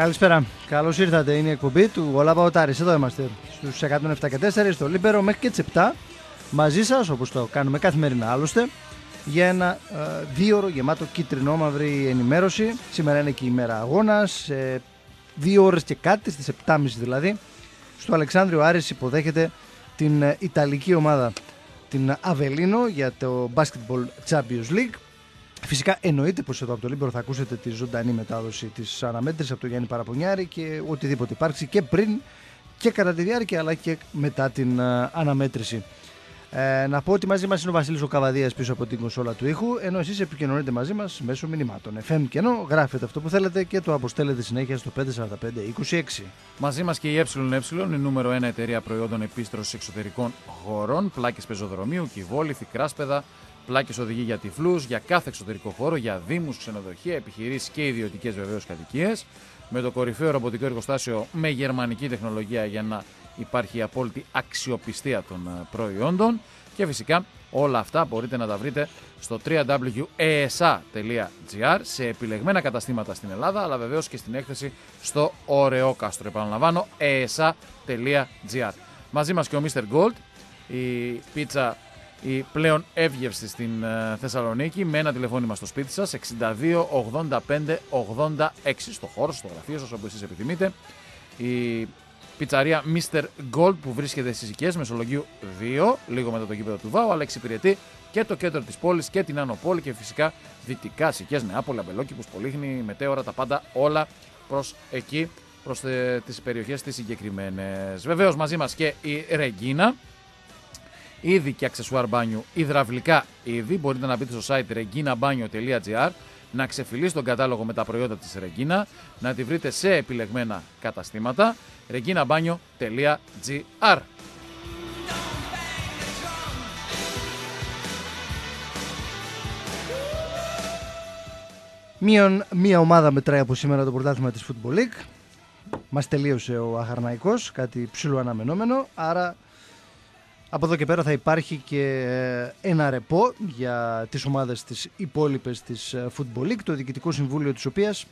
Καλησπέρα. Καλώς ήρθατε. Είναι η εκπομπή του All About Aris. Εδώ είμαστε στους 107 και 4 στο Λίμπερο μέχρι και τις 7 μαζί σας, όπως το κάνουμε καθημερινά άλλωστε, για ένα ε, δύο ώρο γεμάτο κιτρινόμαυρη ενημέρωση. Σήμερα είναι και η ημέρα αγώνας. Ε, δύο ώρες και κάτι, στις 7.30 δηλαδή, στο Αλεξάνδριο Άρης υποδέχεται την ε, Ιταλική ομάδα την Αβελίνο για το Basketball Champions League. Φυσικά εννοείται πως εδώ από το Λίμπερο θα ακούσετε τη ζωντανή μετάδοση της αναμέτρησης από τον Γιάννη Παραπονιάρη και οτιδήποτε υπάρξει και πριν και κατά τη διάρκεια αλλά και μετά την ε, αναμέτρηση. Ε, να πω ότι μαζί μας είναι ο Βασίλης ο Καβαδίας πίσω από την κονσόλα του ήχου, ενώ εσείς επικοινωνείτε μαζί μας μέσω μηνυμάτων. FM και ενώ γράφετε αυτό που θέλετε και το αποστέλλετε συνέχεια στο 54526. Μαζί μας και η ΕΕ, η νούμερο 1 εταιρεία προϊόντων επίστρωσης εξωτερικών χωρών, πλάκες πεζοδρομίου, κυβόλιθοι, κράσπεδα, πλάκες οδηγεί για τυφλούς, για κάθε εξωτερικό χώρο, για δήμους, ξενοδοχεία, επιχειρήσεις και ιδιωτικές βεβαίως κατοικίες. Με το κορυφαίο ρομποτικό εργοστάσιο με γερμανική τεχνολογία για να υπάρχει η απόλυτη αξιοπιστία των ε, προϊόντων και φυσικά όλα αυτά μπορείτε να τα βρείτε στο www.esa.gr σε επιλεγμένα καταστήματα στην Ελλάδα αλλά βεβαίως και στην έκθεση στο ωραίο κάστρο. Επαναλαμβάνω, esa.gr. Μαζί μας και ο Mr. Gold, η πίτσα η πλέον εύγευστη στην ε, Θεσσαλονίκη με ένα τηλεφώνημα στο σπίτι σας 62 85 86 στο χώρο, στο γραφείο σας όπου εσείς επιθυμείτε. Η πιτσαρία Mr. Gold που βρίσκεται στις οικίες Μεσολογίου 2, λίγο μετά το γήπεδο του Βάου, αλλά εξυπηρετεί και το κέντρο της πόλης και την Άνω Πόλη και φυσικά δυτικά οικίες Νεάπολη, Αμπελόκηπου, Πολύχνη, Μετέωρα, τα πάντα όλα προς εκεί, προς τις περιοχές τις συγκεκριμένες. Βεβαίως μαζί μας και η Ρεγκίνα, είδη και αξεσουάρ μπάνιου υδραυλικά είδη. Μπορείτε να μπείτε στο site reginabanyo.gr να ξεφυλίσει τον κατάλογο με τα προϊόντα της Regina, να τη βρείτε σε επιλεγμένα καταστήματα reginabanyo.gr Μείον μία ομάδα μετράει από σήμερα το πρωτάθλημα της Football League. Μας τελείωσε ο Αχαρναϊκός, κάτι ψηλό αναμενόμενο, άρα από εδώ και πέρα θα υπάρχει και ε, ένα ρεπό για τις ομάδες της υπόλοιπες της ε, Football League, το Διοικητικό Συμβούλιο της οποίας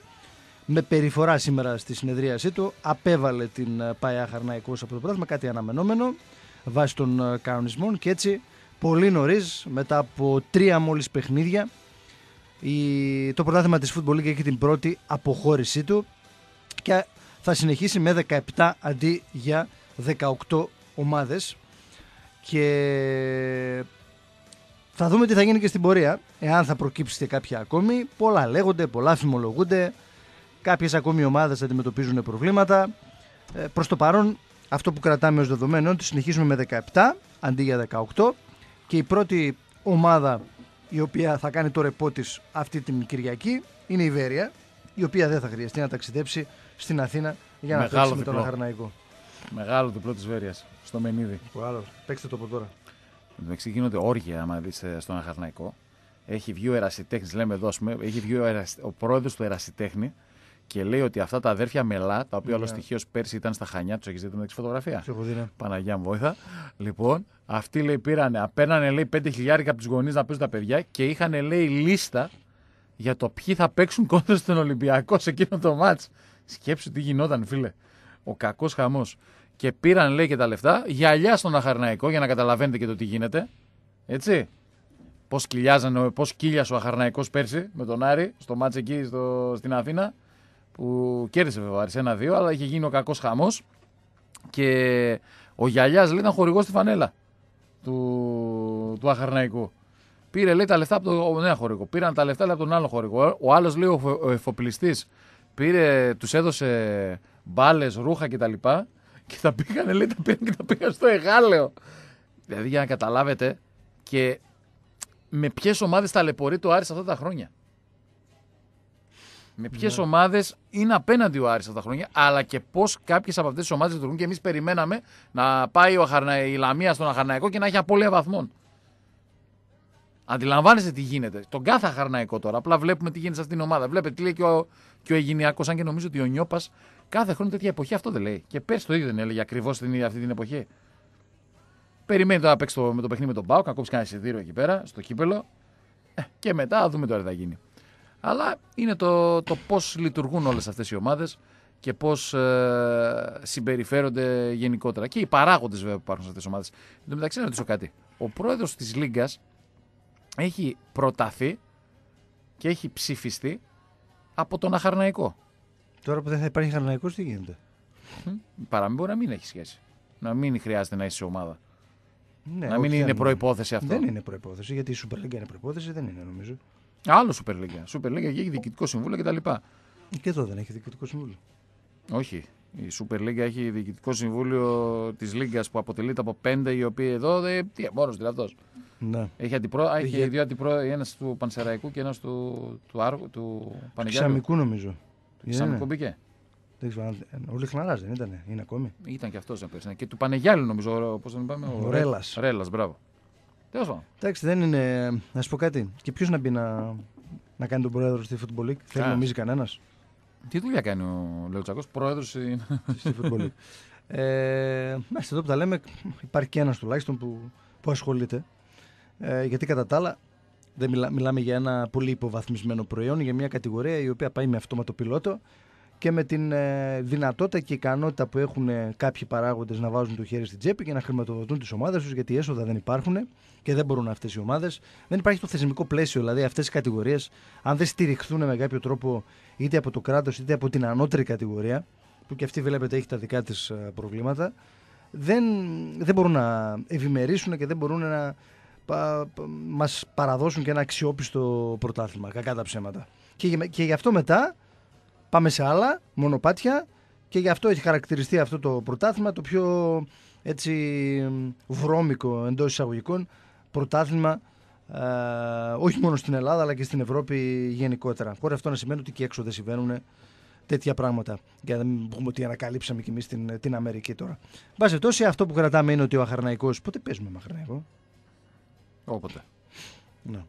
με περιφορά σήμερα στη συνεδρίασή του απέβαλε την ε, ΠΑΕΑ Χαρναϊκός από το πρόγραμμα, κάτι αναμενόμενο βάσει των κανονισμών. Και έτσι πολύ νωρίς μετά από τρία μόλις παιχνίδια η, το πρωτάθλημα της Football League έχει την πρώτη αποχώρησή του και θα συνεχίσει με 17 αντί για 18 ομάδες και θα δούμε τι θα γίνει και στην πορεία, εάν θα προκύψει και κάποια ακόμη. Πολλά λέγονται, πολλά φημολογούνται. Κάποιες ακόμη ομάδες αντιμετωπίζουν προβλήματα. Ε, προς το παρόν, αυτό που κρατάμε ως δεδομένο είναι ότι συνεχίζουμε με 17 αντί για 18 και η πρώτη ομάδα η οποία θα κάνει το ρεπό της αυτή την Κυριακή είναι η Βέρεια, η οποία δεν θα χρειαστεί να ταξιδέψει στην Αθήνα για να παίξει με τον Αχαρναϊκό. Μεγάλο διπλό της Βέρειας στο Μενίδη. Ο άλλο. Παίξτε το από τώρα. Εντάξει, γίνονται όργια, άμα δεις ε, στον Αχαρναϊκό. Έχει βγει ο ερασιτέχνης, λέμε εδώ, πούμε, έχει βγει ο, ερασι... ο πρόεδρος του ερασιτέχνη και λέει ότι αυτά τα αδέρφια μελά, τα οποία yeah. όλος ναι. στοιχείο πέρσι ήταν στα χανιά, τους έχεις δει την φωτογραφία. Σε ναι. Παναγία μου βοήθα. Λοιπόν, αυτοί λέει πήρανε, απένανε λέει 5 χιλιάρικα από τους γονείς να παίζουν τα παιδιά και είχαν λέει λίστα για το ποιοι θα παίξουν κόντρα στον Ολυμπιακό σε εκείνο το μάτς. Σκέψου τι γινόταν, φίλε. Ο κακός χαμός και πήραν λέει και τα λεφτά γυαλιά στον Αχαρναϊκό για να καταλαβαίνετε και το τι γίνεται. Έτσι. Πώς κυλιάζανε, πώς κύλιασε ο Αχαρναϊκός πέρσι με τον Άρη στο μάτς εκεί στο, στην Αθήνα. Που κέρδισε βέβαια Άρης ένα-δύο, αλλά είχε γίνει ο κακός χαμός. Και ο Γυαλιάς λέει ήταν χορηγός στη φανέλα του, του Αχαρναϊκού. Πήρε λέει τα λεφτά από τον νέο χορηγό. Πήραν τα λεφτά από τον άλλο χορηγό. Ο άλλος λέει ο εφοπλιστής πήρε, τους έδωσε μπάλες, ρούχα κτλ. Και τα πήγανε, λέει, τα πήγαν και τα πήγαν στο Εγάλεο. Δηλαδή για να καταλάβετε και με ποιες ομάδες ταλαιπωρεί το Άρης αυτά τα χρόνια. Με ποιες ναι. ομάδες είναι απέναντι ο Άρης αυτά τα χρόνια, αλλά και πώς κάποιες από αυτές τις ομάδες λειτουργούν. Και εμείς περιμέναμε να πάει ο Αχαρνα... η Λαμία στον Αχαρναϊκό και να έχει απώλεια βαθμών. Αντιλαμβάνεστε τι γίνεται. Τον κάθε Αχαρναϊκό τώρα. Απλά βλέπουμε τι γίνεται σε αυτήν την ομάδα. Βλέπετε τι λέει και ο, και ο Αιγυνιακό, αν και νομίζω ότι ο Νιώπας Κάθε χρόνο τέτοια εποχή αυτό δεν λέει. Και πέρσι το ίδιο δεν έλεγε ακριβώς αυτή την εποχή. Περιμένει τώρα να παίξει το, με το παιχνίδι με τον Μπάουκ, να κόψει κανένα εισιτήριο εκεί πέρα, στο κύπελο. Ε, και μετά θα δούμε τώρα τι θα γίνει. Αλλά είναι το, το πώς λειτουργούν όλες αυτές οι ομάδες και πώς ε, συμπεριφέρονται γενικότερα. Και οι παράγοντες βέβαια που υπάρχουν σε αυτές τις ομάδες. Εν τω μεταξύ, να ρωτήσω κάτι. Ο πρόεδρος της Λίγκας έχει προταθεί και έχει ψηφιστεί από τον Αχαρναϊκό. Τώρα που δεν θα υπάρχει Χαρναϊκό, τι γίνεται; Παρά μπορεί να μην έχει σχέση. Να μην χρειάζεται να είσαι σε ομάδα. Ναι, να μην όχι, είναι δεν- προπόθεση αυτό. Δεν είναι προπόθεση, γιατί η Super League είναι προπόθεση, δεν είναι νομίζω. Άλλο Super League. Super League έχει διοικητικό συμβούλιο κτλ. Και εδώ δεν έχει διοικητικό συμβούλιο. Όχι. Η Super League έχει διοικητικό συμβούλιο της Λίγκας που αποτελείται από πέντε οι οποίοι εδώ. Δε, τι, μόνο του αυτός. Ναι. Έχει, αντιπρό, έχει Είχε- δύο αντιπρόεδροι, ένας του Πανσεραϊκού και ένας του, του, Άργου, του Πανεγιάλου. Ξαμικού νομίζω. Ξαμικού Είναι. μπήκε. Δεν ξέρω, αν- ε, ο Λιχναράς δεν ήταν, είναι ακόμη. Ήταν και αυτός να πέρσι. Και του Πανεγιάλου νομίζω. Πώς τον είπαμε. Ο Ρέλλας. Ρέλλα, μπράβο. Τέλος πάντων. Εντάξει, δεν είναι. Να σου πω κάτι. Και ποιος να μπει να, να κάνει τον πρόεδρο στη Football League; Δεν Κανένας. νομίζει κανένας; Τι δουλειά κάνει ο Λεωτσακός, πρόεδρος. στη Football League. ε, μάλιστα, εδώ που τα λέμε, υπάρχει και ένας τουλάχιστον που, που ασχολείται. Ε, γιατί κατά τα άλλα, δεν μιλά, μιλάμε για ένα πολύ υποβαθμισμένο προϊόν, για μια κατηγορία η οποία πάει με αυτόματο πιλότο και με την ε, δυνατότητα και ικανότητα που έχουν ε, κάποιοι παράγοντες να βάζουν το χέρι στην τσέπη και να χρηματοδοτούν τις ομάδες τους, γιατί έσοδα δεν υπάρχουν και δεν μπορούν αυτές οι ομάδες. Δεν υπάρχει το θεσμικό πλαίσιο, δηλαδή αυτές οι κατηγορίες, αν δεν στηριχθούν με κάποιο τρόπο είτε από το κράτος είτε από την ανώτερη κατηγορία, που και αυτή βλέπετε έχει τα δικά της προβλήματα, δεν, δεν μπορούν να ευημερήσουν και δεν μπορούν να πα, πα- μας παραδώσουν και ένα αξιόπιστο πρωτάθλημα, κακά τα ψέματα. Και, γι- και γι' αυτό μετά πάμε σε άλλα μονοπάτια και γι' αυτό έχει χαρακτηριστεί αυτό το πρωτάθλημα το πιο έτσι βρώμικο εντός εισαγωγικών πρωτάθλημα ε, όχι μόνο στην Ελλάδα αλλά και στην Ευρώπη γενικότερα. Χωρίς αυτό να σημαίνει ότι και έξω δεν συμβαίνουν τέτοια πράγματα. Για να μην πούμε ότι ανακαλύψαμε κι εμείς την, την Αμερική τώρα. Μπα τόση αυτό που κρατάμε είναι ότι ο Αχαρναϊκός. Πότε παίζουμε με Αχαρναϊκό; Όποτε. Ναι.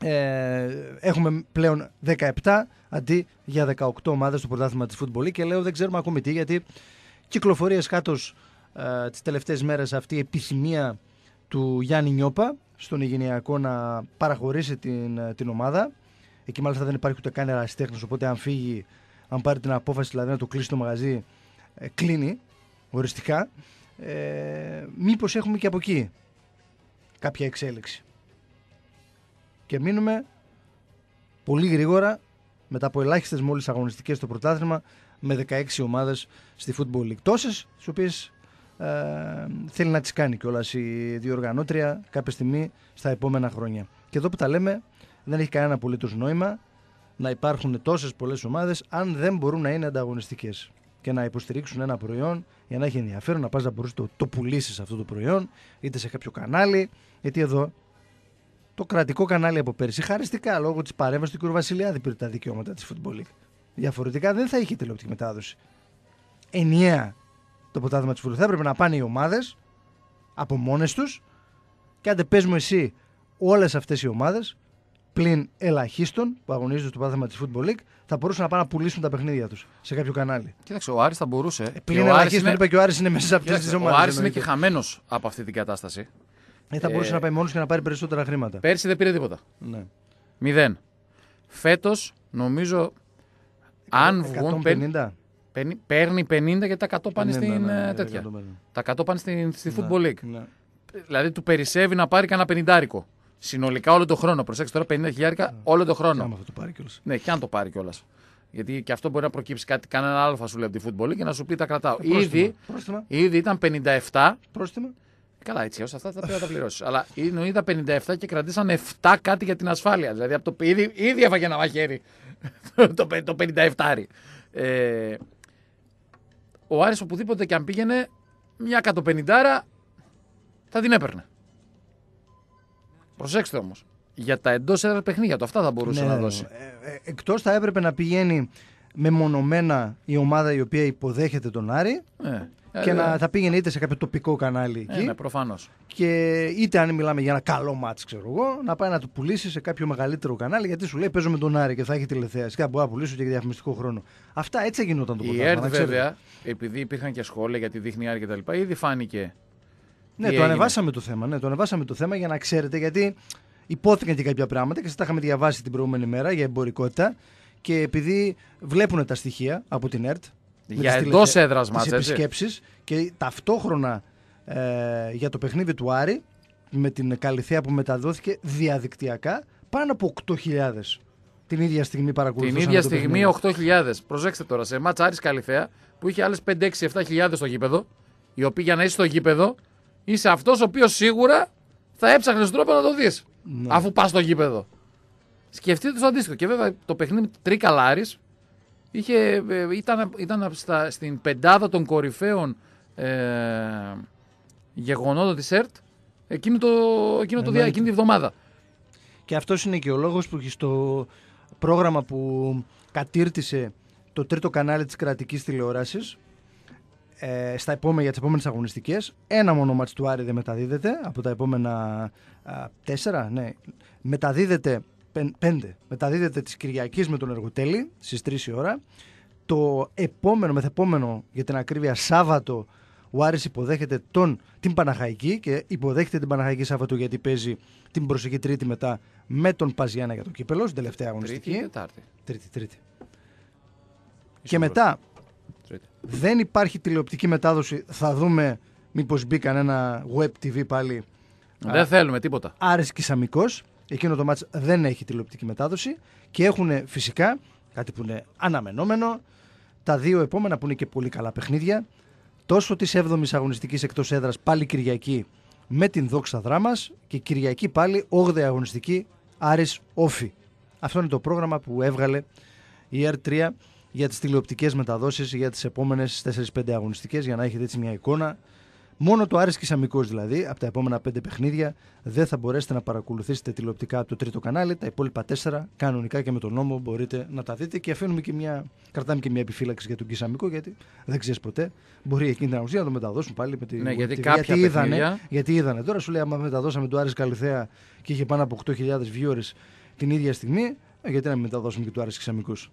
Ε, έχουμε πλέον 17 αντί για 18 ομάδες στο πρωτάθλημα της Football League και λέω δεν ξέρουμε ακόμη τι γιατί κυκλοφορεί εσχάτως ε, τις τελευταίες μέρες αυτή η επιθυμία του Γιάννη Νιώπα στον Ιγενειακό να παραχωρήσει την, ε, την ομάδα. Εκεί μάλιστα δεν υπάρχει ούτε καν ερασιτέχνης οπότε αν φύγει, αν πάρει την απόφαση δηλαδή να του κλείσει το μαγαζί ε, κλείνει οριστικά. Ε, μήπως έχουμε και από εκεί κάποια εξέλιξη και μείνουμε πολύ γρήγορα μετά από ελάχιστες μόλις αγωνιστικές στο πρωτάθλημα με 16 ομάδες στη Football League. Τόσες τις οποίες ε, θέλει να τις κάνει κιόλας η διοργανώτρια κάποια στιγμή στα επόμενα χρόνια. Και εδώ που τα λέμε δεν έχει κανένα απολύτως νόημα να υπάρχουν τόσες πολλές ομάδες αν δεν μπορούν να είναι ανταγωνιστικές και να υποστηρίξουν ένα προϊόν για να έχει ενδιαφέρον να πας να μπορείς το, το πουλήσεις αυτό το προϊόν είτε σε κάποιο κανάλι γιατί εδώ το κρατικό κανάλι από πέρσι χαριστικά λόγω της παρέμβασης του κ. Βασιλιάδη πήρε τα δικαιώματα της Football League. Διαφορετικά δεν θα είχε τηλεοπτική μετάδοση. Ενιαία το ποτάθλημα τη Football League. Θα έπρεπε να πάνε οι ομάδες από μόνες τους και αν δεν παίζουμε εσύ όλες αυτές οι ομάδες πλην ελαχίστων που αγωνίζονται στο πρωτάθλημα της Football League θα μπορούσαν να πάνε να πουλήσουν τα παιχνίδια τους σε κάποιο κανάλι. Κοίταξε, ο Άρης θα μπορούσε. και Πλην ο Άρης ελαχίστων, είναι- είπα και ο Άρης είναι μέσα σε αυτές Κοίταξε, τις ο ομάδε. Άρης είναι και χαμένος από αυτή την κατάσταση. Ε, θα μπορούσε Ε, να πάει μόνος και να πάρει περισσότερα χρήματα. Πέρσι δεν πήρε τίποτα. Ναι. Μηδέν. Φέτος νομίζω. Αν βγουν. παίρνει- 150. παίρνει- Παίρνει 50 και τα 100 πάνε 50, στην ναι, ε, ναι, τέτοια. 150. Τα 100 πάνε στην, στη Ναι, Football League. ναι. Δηλαδή του περισσεύει να πάρει κανένα πενιντάρικο. Συνολικά όλο το χρόνο. Προσέξτε τώρα 50 χιλιάρικα όλο το Και χρόνο. άμα θα το πάρει κιόλας. Ναι, και αν το πάρει κιόλας. Γιατί και αυτό μπορεί να προκύψει κάτι, κανένα άλλο σου λέει από τη Football και να σου πει τα κρατάω. Πρόστιμα. Ήδη, Πρόστιμα. ήδη ήταν 57. Πρόστιμα. Καλά, έτσι, ως αυτά θα πρέπει να τα πληρώσεις. Αλλά είναι τα 57 και κρατήσαν 7 κάτι για την ασφάλεια. Δηλαδή από το, ήδη, ήδη έφαγε ένα μαχαίρι το, πε- το 57. Ε, ο Άρης οπουδήποτε και αν πήγαινε, μια 150 θα την έπαιρνε. Προσέξτε όμως. Για τα εντός έδρα παιχνίδια του, αυτά θα μπορούσε Ναι, να ναι, δώσει. ναι. Ε, ε, εκτός θα έπρεπε να πηγαίνει μεμονωμένα η ομάδα η οποία υποδέχεται τον Άρη Ναι. και Ε, να θα πήγαινε είτε σε κάποιο τοπικό κανάλι ε, εκεί ναι, προφανώς. και είτε αν μιλάμε για ένα καλό μάτς ξέρω εγώ να πάει να το πουλήσει σε κάποιο μεγαλύτερο κανάλι γιατί σου λέει παίζω με τον Άρη και θα έχει τηλεθέαση και θα μπορώ να πουλήσω και για διαφημιστικό χρόνο. Αυτά έτσι γινόταν το Η πρωτάθλημα, ΕΡΤ να ξέρετε. βέβαια, επειδή υπήρχαν και σχόλια γιατί δείχνει Άρη κτλ., ήδη φάνηκε. Ναι, τι το έγινε. ανεβάσαμε το θέμα. Ναι, το ανεβάσαμε το θέμα για να ξέρετε γιατί υπόθηκαν και κάποια πράγματα και σας τα είχαμε διαβάσει την προηγούμενη μέρα για εμπορικότητα και επειδή βλέπουν τα στοιχεία από την ΕΡΤ. με Για τις εντός τηλεθε- έδρας τις μάτς, έτσι. επισκέψεις και ταυτόχρονα ε, για το παιχνίδι του Άρη με την Καλυθέα που μεταδόθηκε διαδικτυακά πάνω από 8.000 την ίδια στιγμή παρακολουθούσαν Την ίδια το στιγμή παιχνίδι. 8.000. Προσέξτε τώρα, σε μάτς Άρης Καλυθέα που είχε άλλες 5, 6, 7.000 στο γήπεδο, οι οποίοι για να είσαι στο γήπεδο είσαι αυτός ο οποίος σίγουρα θα έψαχνες τρόπο να το δεις. Ναι. Αφού πας στο γήπεδο. Σκεφτείτε το αντίστοιχο. Και βέβαια το παιχνίδι Τρίκαλα Άρης είχε, ε, ήταν, ήταν στα, στην πεντάδα των κορυφαίων ε, γεγονότων της ΕΡΤ εκείνο το, εκείνο το, δια- Εννοείται. εκείνη τη εβδομάδα. Και αυτός είναι και ο λόγος που στο πρόγραμμα που κατήρτισε το τρίτο κανάλι της κρατικής τηλεόρασης ε, στα επόμενα, για τις επόμενες αγωνιστικές ένα μόνο μάτς του Άρη δεν μεταδίδεται από τα επόμενα α, τέσσερα ναι. μεταδίδεται πεν- πέντε μεταδίδεται της Κυριακής με τον Εργοτέλη στις 3 η ώρα το επόμενο μεθεπόμενο για την ακρίβεια Σάββατο ο Άρης υποδέχεται τον, την Παναχαϊκή και υποδέχεται την Παναχαϊκή Σάββατο γιατί παίζει την προσεχή Τρίτη μετά με τον Παζιάννα για το κύπελο στην τελευταία Τρίτη ή αγωνιστική. Τετάρτη; Τρίτη, τρίτη. Και Σίγουρα. μετά Τρίτη. Δεν υπάρχει τηλεοπτική μετάδοση. Θα δούμε μήπως μπήκαν ένα web TV πάλι. Δεν θέλουμε τίποτα. Άρης Κισαμικός. Εκείνο το μάτς δεν έχει τηλεοπτική μετάδοση. Και έχουν φυσικά, κάτι που είναι αναμενόμενο, τα δύο επόμενα που είναι και πολύ καλά παιχνίδια. Τόσο της 7ης αγωνιστικής εκτός έδρας πάλι Κυριακή με την Δόξα Δράμας και Κυριακή πάλι 8η αγωνιστική Άρης Όφη. Αυτό είναι το πρόγραμμα που έβγαλε η R3 για τις τηλεοπτικές μεταδόσεις για τις επόμενες 4-5 αγωνιστικές για να έχετε έτσι μια εικόνα. Μόνο το Άρης Κισαμικός δηλαδή, από τα επόμενα 5 παιχνίδια, δεν θα μπορέσετε να παρακολουθήσετε τηλεοπτικά από το τρίτο κανάλι. Τα υπόλοιπα 4 κανονικά και με τον νόμο μπορείτε να τα δείτε και αφήνουμε και μια, κρατάμε και μια επιφύλαξη για τον Κισαμικό γιατί δεν ξέρεις ποτέ. Μπορεί εκείνη την αγωνιστική να το μεταδώσουν πάλι με τη Ναι, γιατί TV, κάποια γιατί είδανε, παιχνίδια- γιατί είδανε. Τώρα σου λέει, άμα μεταδώσαμε το Άρης Καλυθέα και είχε πάνω από 8.000 viewers την ίδια στιγμή, ε, γιατί να μην μεταδώσουμε και το Άρης Κισαμικούς.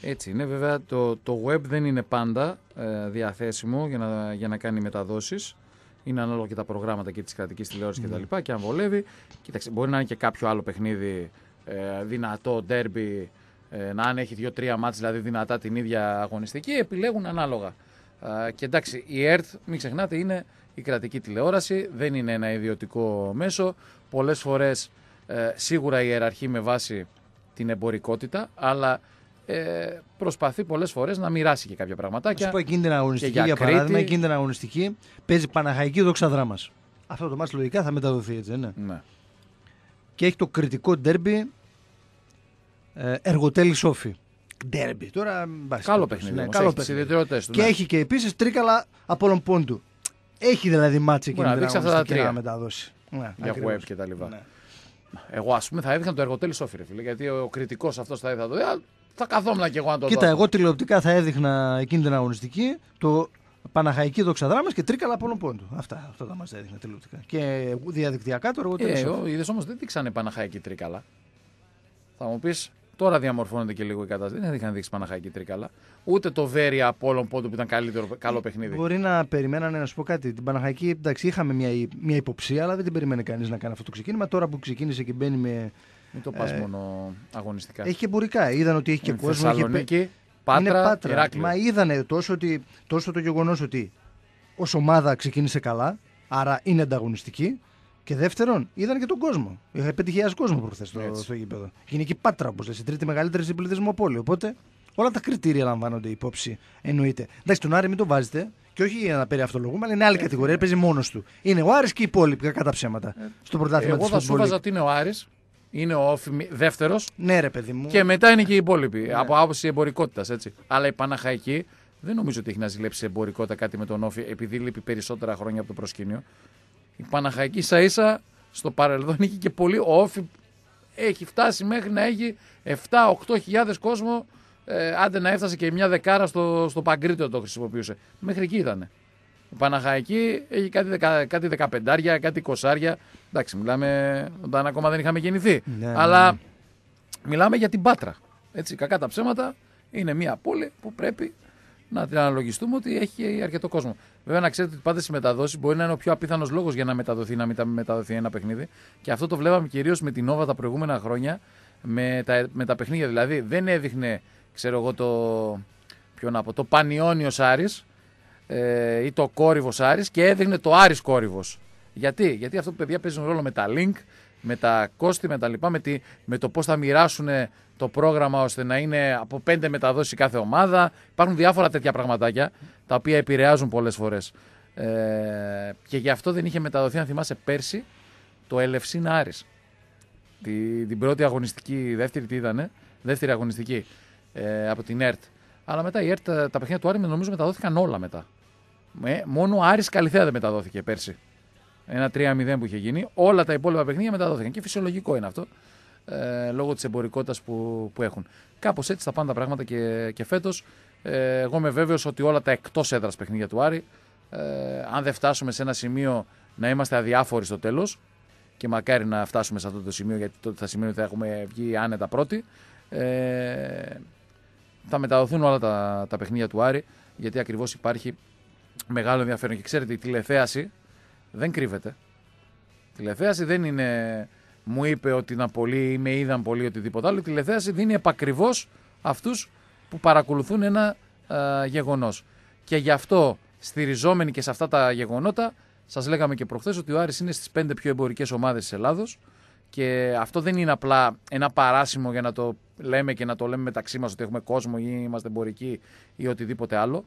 Έτσι είναι. Βέβαια το, το web δεν είναι πάντα ε, διαθέσιμο για να, για να κάνει μεταδόσεις. Είναι ανάλογα και τα προγράμματα και της κρατικής τηλεόρασης Ναι. κτλ. Και αν βολεύει. Κοίταξε, μπορεί να είναι και κάποιο άλλο παιχνίδι ε, δυνατό, ντέρμπι, ε, να αν έχει δύο-τρία μάτς δηλαδή δυνατά την ίδια αγωνιστική. Επιλέγουν ανάλογα. Ε, και εντάξει, η ΕΡΤ, μην ξεχνάτε, είναι η κρατική τηλεόραση, δεν είναι ένα ιδιωτικό μέσο. Πολλές φορές ε, σίγουρα ιεραρχεί με βάση την εμπορικότητα, αλλά ε, προσπαθεί πολλές φορές να μοιράσει και κάποια Να πραγματάκια. σου πω εκείνη την αγωνιστική, για για, Κρήτη. παράδειγμα, εκείνη την αγωνιστική παίζει Παναχαϊκή δόξα δράμα. Αυτό το μάτς λογικά θα μεταδοθεί έτσι, δεν είναι. Ναι. Και έχει το κριτικό ντέρμπι ε, Εργοτέλη Σόφι. Ντέρμπι. Τώρα μπας, Καλό περιπτώσει, παιχνίδι. ναι, όμως, καλό έχεις τις παιχνίδι. ιδιαιτερότητες του. Και ναι. έχει και επίσης τρίκαλα από πόντου. Έχει δηλαδή μάτσε Μπορεί εκείνη να την δείξει αυτά τα αγωνιστική να τρία. μεταδώσει. Ναι, για ακριβώς. web και τα λοιπά. Ναι. Εγώ, ας πούμε, θα έδειχνα το εργοτέλη Σόφι, ρε φίλε, γιατί ο κριτικός αυτός θα θα το δει. αλλά Θα καθόμουν και εγώ να το Κοίτα, δω. εγώ τηλεοπτικά θα έδειχνα εκείνη την αγωνιστική το Παναχαϊκή δόξα δράμα και τρίκαλα από πόντου. Αυτά, αυτά θα μας έδειχνα τηλεοπτικά. Και διαδικτυακά το Εργοτέλη Ε, Σόφι. είδες όμως δεν δείξανε Παναχαϊκή τρίκαλα. Θα μου πεις, τώρα διαμορφώνεται και λίγο η κατάσταση. Δεν έδειχναν δείξει Παναχαϊκή τρίκαλα. Ούτε το Βέρια Απόλων Πόντου που ήταν καλύτερο, καλό παιχνίδι. Μπορεί να περιμένανε να σου πω κάτι. Την Παναχαϊκή, εντάξει, είχαμε μια, μια υποψία, αλλά δεν την περίμενε κανείς να κάνει αυτό το ξεκίνημα. Τώρα που ξεκίνησε και μπαίνει με. Μην το πας Ε, μόνο αγωνιστικά. Έχει και εμπορικά. Είδαν ότι έχει και Ε, κόσμο. Έχει... Θεσσαλονίκη, Είναι Πάτρα, πάτρα. Ηράκλειο. Μα είδανε τόσο, ότι, τόσο το γεγονός ότι ως ομάδα ξεκίνησε καλά, άρα είναι ανταγωνιστική. Και δεύτερον, είδαν και τον κόσμο. Είχα 5.000 κόσμος προχθές στο, Έτσι. στο γήπεδο. Και είναι και η Πάτρα, όπως λες, η τρίτη μεγαλύτερη σε πληθυσμό πόλη. Οπότε όλα τα κριτήρια λαμβάνονται υπόψη. Εννοείται. Εντάξει, τον Άρη μην τον βάζετε. Και όχι για να περιαυτολογούμε, αλλά είναι άλλη κατηγορία. Παίζει μόνος του. Είναι ο Άρης και οι υπόλοιποι, κατά ψέματα. στο πρωτάθλημα Εγώ της θα σου βάζα ότι είναι ο Άρης, είναι ο Όφη δεύτερος Ναι, ρε παιδί μου. και μετά είναι και οι υπόλοιποι. Από άποψη εμπορικότητας. Αλλά η Παναχαϊκή δεν νομίζω ότι έχει να ζηλέψει σε εμπορικότητα κάτι με τον Όφη επειδή λείπει περισσότερα χρόνια από το προσκήνιο. Η Παναχαϊκή ίσα ίσα στο παρελθόν είχε και πολύ. Ο Όφη έχει φτάσει μέχρι να έχει 7-8 χιλιάδες κόσμο. Ε, άντε να έφτασε και μια δεκάρα στο, στο Παγκρίτιο το χρησιμοποιούσε. Μέχρι εκεί ήταν. Η Παναχαϊκή έχει κάτι, δεκα, κάτι δεκαπεντάρια, κάτι εικοσάρια. Εντάξει, μιλάμε όταν ακόμα δεν είχαμε γεννηθεί. Ναι, ναι, Αλλά ναι. μιλάμε για την Πάτρα. Έτσι, κακά τα ψέματα, είναι μια πόλη που πρέπει να την αναλογιστούμε ότι έχει αρκετό κόσμο. Βέβαια, να ξέρετε ότι πάντα στις μεταδόσεις μπορεί να είναι ο πιο απίθανος λόγος για να μεταδοθεί ή να μην τα- μεταδοθεί ένα παιχνίδι. Και αυτό το βλέπαμε κυρίως με την Νόβα τα προηγούμενα χρόνια. με τα, με τα παιχνίδια. Δηλαδή δεν έδειχνε, ξέρω εγώ, το, ποιο να πω, το Πανιόνιος Άρης ε, ή το Κόρυβος Άρης και έδειχνε το Άρης Κόρυβος. Γιατί, Γιατί αυτό που παιδιά παίζουν ρόλο με τα link, με τα κόστη, με τα λοιπά, με, τη, με το πώς θα μοιράσουν το πρόγραμμα ώστε να είναι από πέντε μεταδόσεις κάθε ομάδα. Υπάρχουν διάφορα τέτοια πραγματάκια τα οποία επηρεάζουν πολλές φορές. Ε, και γι' αυτό δεν είχε μεταδοθεί, αν θυμάσαι, πέρσι το Ελευσίν Άρης. Τη, την πρώτη αγωνιστική, δεύτερη τι ήτανε, δεύτερη αγωνιστική ε, από την ΕΡΤ. Αλλά μετά η ΕΡΤ, τα, τα παιχνίδια του Άρη νομίζω μεταδόθηκαν όλα μετά. Ε, μόνο ο Άρης Καλυθέα δεν μεταδόθηκε πέρσι. Ένα 3-0 που είχε γίνει. Όλα τα υπόλοιπα παιχνίδια μεταδόθηκαν. Και φυσιολογικό είναι αυτό. Ε, λόγω της εμπορικότητας που, που έχουν. Κάπως έτσι θα πάνε τα πράγματα και, και φέτος. Ε, εγώ είμαι βέβαιος ότι όλα τα εκτός έδρας παιχνίδια του Άρη, ε, αν δεν φτάσουμε σε ένα σημείο να είμαστε αδιάφοροι στο τέλος, και μακάρι να φτάσουμε σε αυτό το σημείο, γιατί τότε θα σημαίνει ότι θα έχουμε βγει άνετα πρώτοι. Ε, θα μεταδοθούν όλα τα, τα παιχνίδια του Άρη, γιατί ακριβώς υπάρχει μεγάλο ενδιαφέρον. Και ξέρετε, η τηλεθέαση δεν κρύβεται. Η τηλεθέαση δεν είναι μου είπε ότι ήταν πολύ ή με είδαν πολύ οτιδήποτε άλλο. Η τηλεθέαση δίνει επακριβώς αυτούς που παρακολουθούν ένα ε, γεγονός. Και γι' αυτό στηριζόμενοι και σε αυτά τα γεγονότα, σας λέγαμε και προχθές ότι ο Άρης είναι στις πέντε πιο εμπορικές ομάδες της Ελλάδος. Και αυτό δεν είναι απλά ένα παράσημο για να το λέμε και να το λέμε μεταξύ μας ότι έχουμε κόσμο ή είμαστε εμπορικοί ή οτιδήποτε άλλο.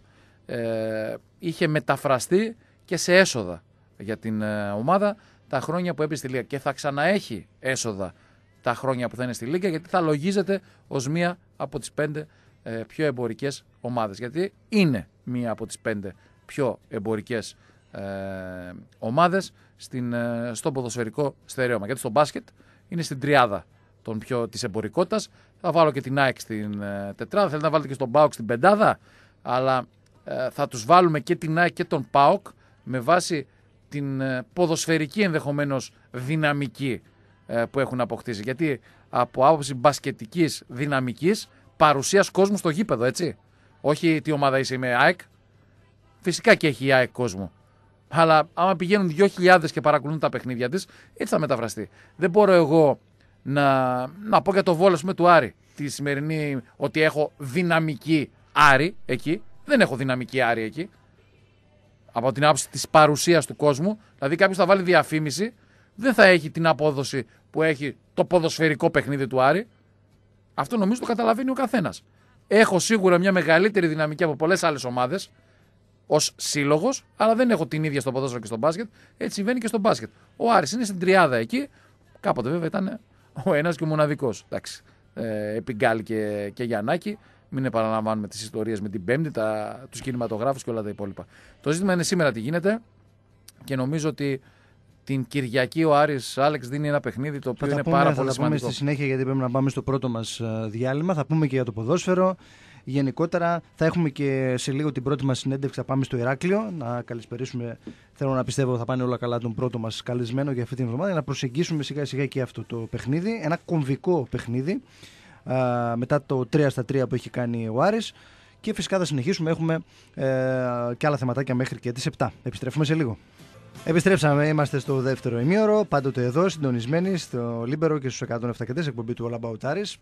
Ε, είχε μεταφραστεί και σε έσοδα για την ε, ομάδα τα χρόνια που έπεσε στη Λίγα και θα ξαναέχει έσοδα τα χρόνια που θα είναι στη Λίγα γιατί θα λογίζεται ως μία από τις πέντε ε, πιο εμπορικές ομάδες. Γιατί είναι μία από τις πέντε πιο εμπορικές ε, ομάδες στην, ε, στο ποδοσφαιρικό στερέωμα γιατί στο μπάσκετ είναι στην τριάδα των πιο, της εμπορικότητας. Θα βάλω και την ΑΕΚ στην ε, τετράδα. Θέλετε να βάλετε και στον ΠΑΟΚ στην πεντάδα. Αλλά ε, θα τους βάλουμε και την ΑΕΚ και τον ΠΑΟΚ με βάση την ε, ποδοσφαιρική ενδεχομένως δυναμική ε, που έχουν αποκτήσει. Γιατί από άποψη μπασκετικής δυναμικής παρουσίας κόσμου στο γήπεδο, έτσι. Όχι τι ομάδα είσαι, είμαι ΑΕΚ. Φυσικά και έχει η ΑΕΚ κόσμο. Αλλά άμα πηγαίνουν 2.000 και παρακολουθούν τα παιχνίδια της, έτσι θα μεταφραστεί. Δεν μπορώ εγώ να, να πω για το βόλο με του Άρη τη σημερινή ότι έχω δυναμική Άρη εκεί. Δεν έχω δυναμική Άρη εκεί από την άποψη της παρουσίας του κόσμου. Δηλαδή, κάποιος θα βάλει διαφήμιση, δεν θα έχει την απόδοση που έχει το ποδοσφαιρικό παιχνίδι του Άρη. Αυτό νομίζω το καταλαβαίνει ο καθένας. Έχω σίγουρα μια μεγαλύτερη δυναμική από πολλές άλλες ομάδες ως σύλλογος, αλλά δεν έχω την ίδια στο ποδόσφαιρο και στο μπάσκετ. Έτσι συμβαίνει και στο μπάσκετ. Ο Άρης είναι στην τριάδα εκεί. Κάποτε βέβαια ήταν ο ένας και ο μοναδικός. Εντάξει. Ε, Επιγκάλ και, και Γιαννάκη. Μην επαναλαμβάνουμε τις ιστορίες με την Πέμπτη, τους κινηματογράφους και όλα τα υπόλοιπα. Το ζήτημα είναι σήμερα τι γίνεται και νομίζω ότι την Κυριακή ο Άρης Άλεξ δίνει ένα παιχνίδι το οποίο είναι πούμε, πάρα θα πολύ τα πούμε σημαντικό. στη συνέχεια γιατί πρέπει να πάμε στο πρώτο μας διάλειμμα. Θα πούμε και για το ποδόσφαιρο. Γενικότερα θα έχουμε και σε λίγο την πρώτη μας συνέντευξη. Θα πάμε στο Ηράκλειο να καλησπερίσουμε. Θέλω να πιστεύω θα πάνε όλα καλά τον πρώτο μας καλεσμένο για αυτή την εβδομάδα. Για να προσεγγίσουμε σιγά σιγά και αυτό το παιχνίδι. Ένα κομβικό παιχνίδι μετά το 3 στα 3 που έχει κάνει ο Άρης και φυσικά θα συνεχίσουμε, έχουμε ε, και άλλα θεματάκια μέχρι και τις 7. Επιστρέφουμε σε λίγο. Επιστρέψαμε, είμαστε στο δεύτερο ημίωρο, πάντοτε εδώ, συντονισμένοι στο Λίμπερο και στους 107 και 4 εκπομπή του All About Aris.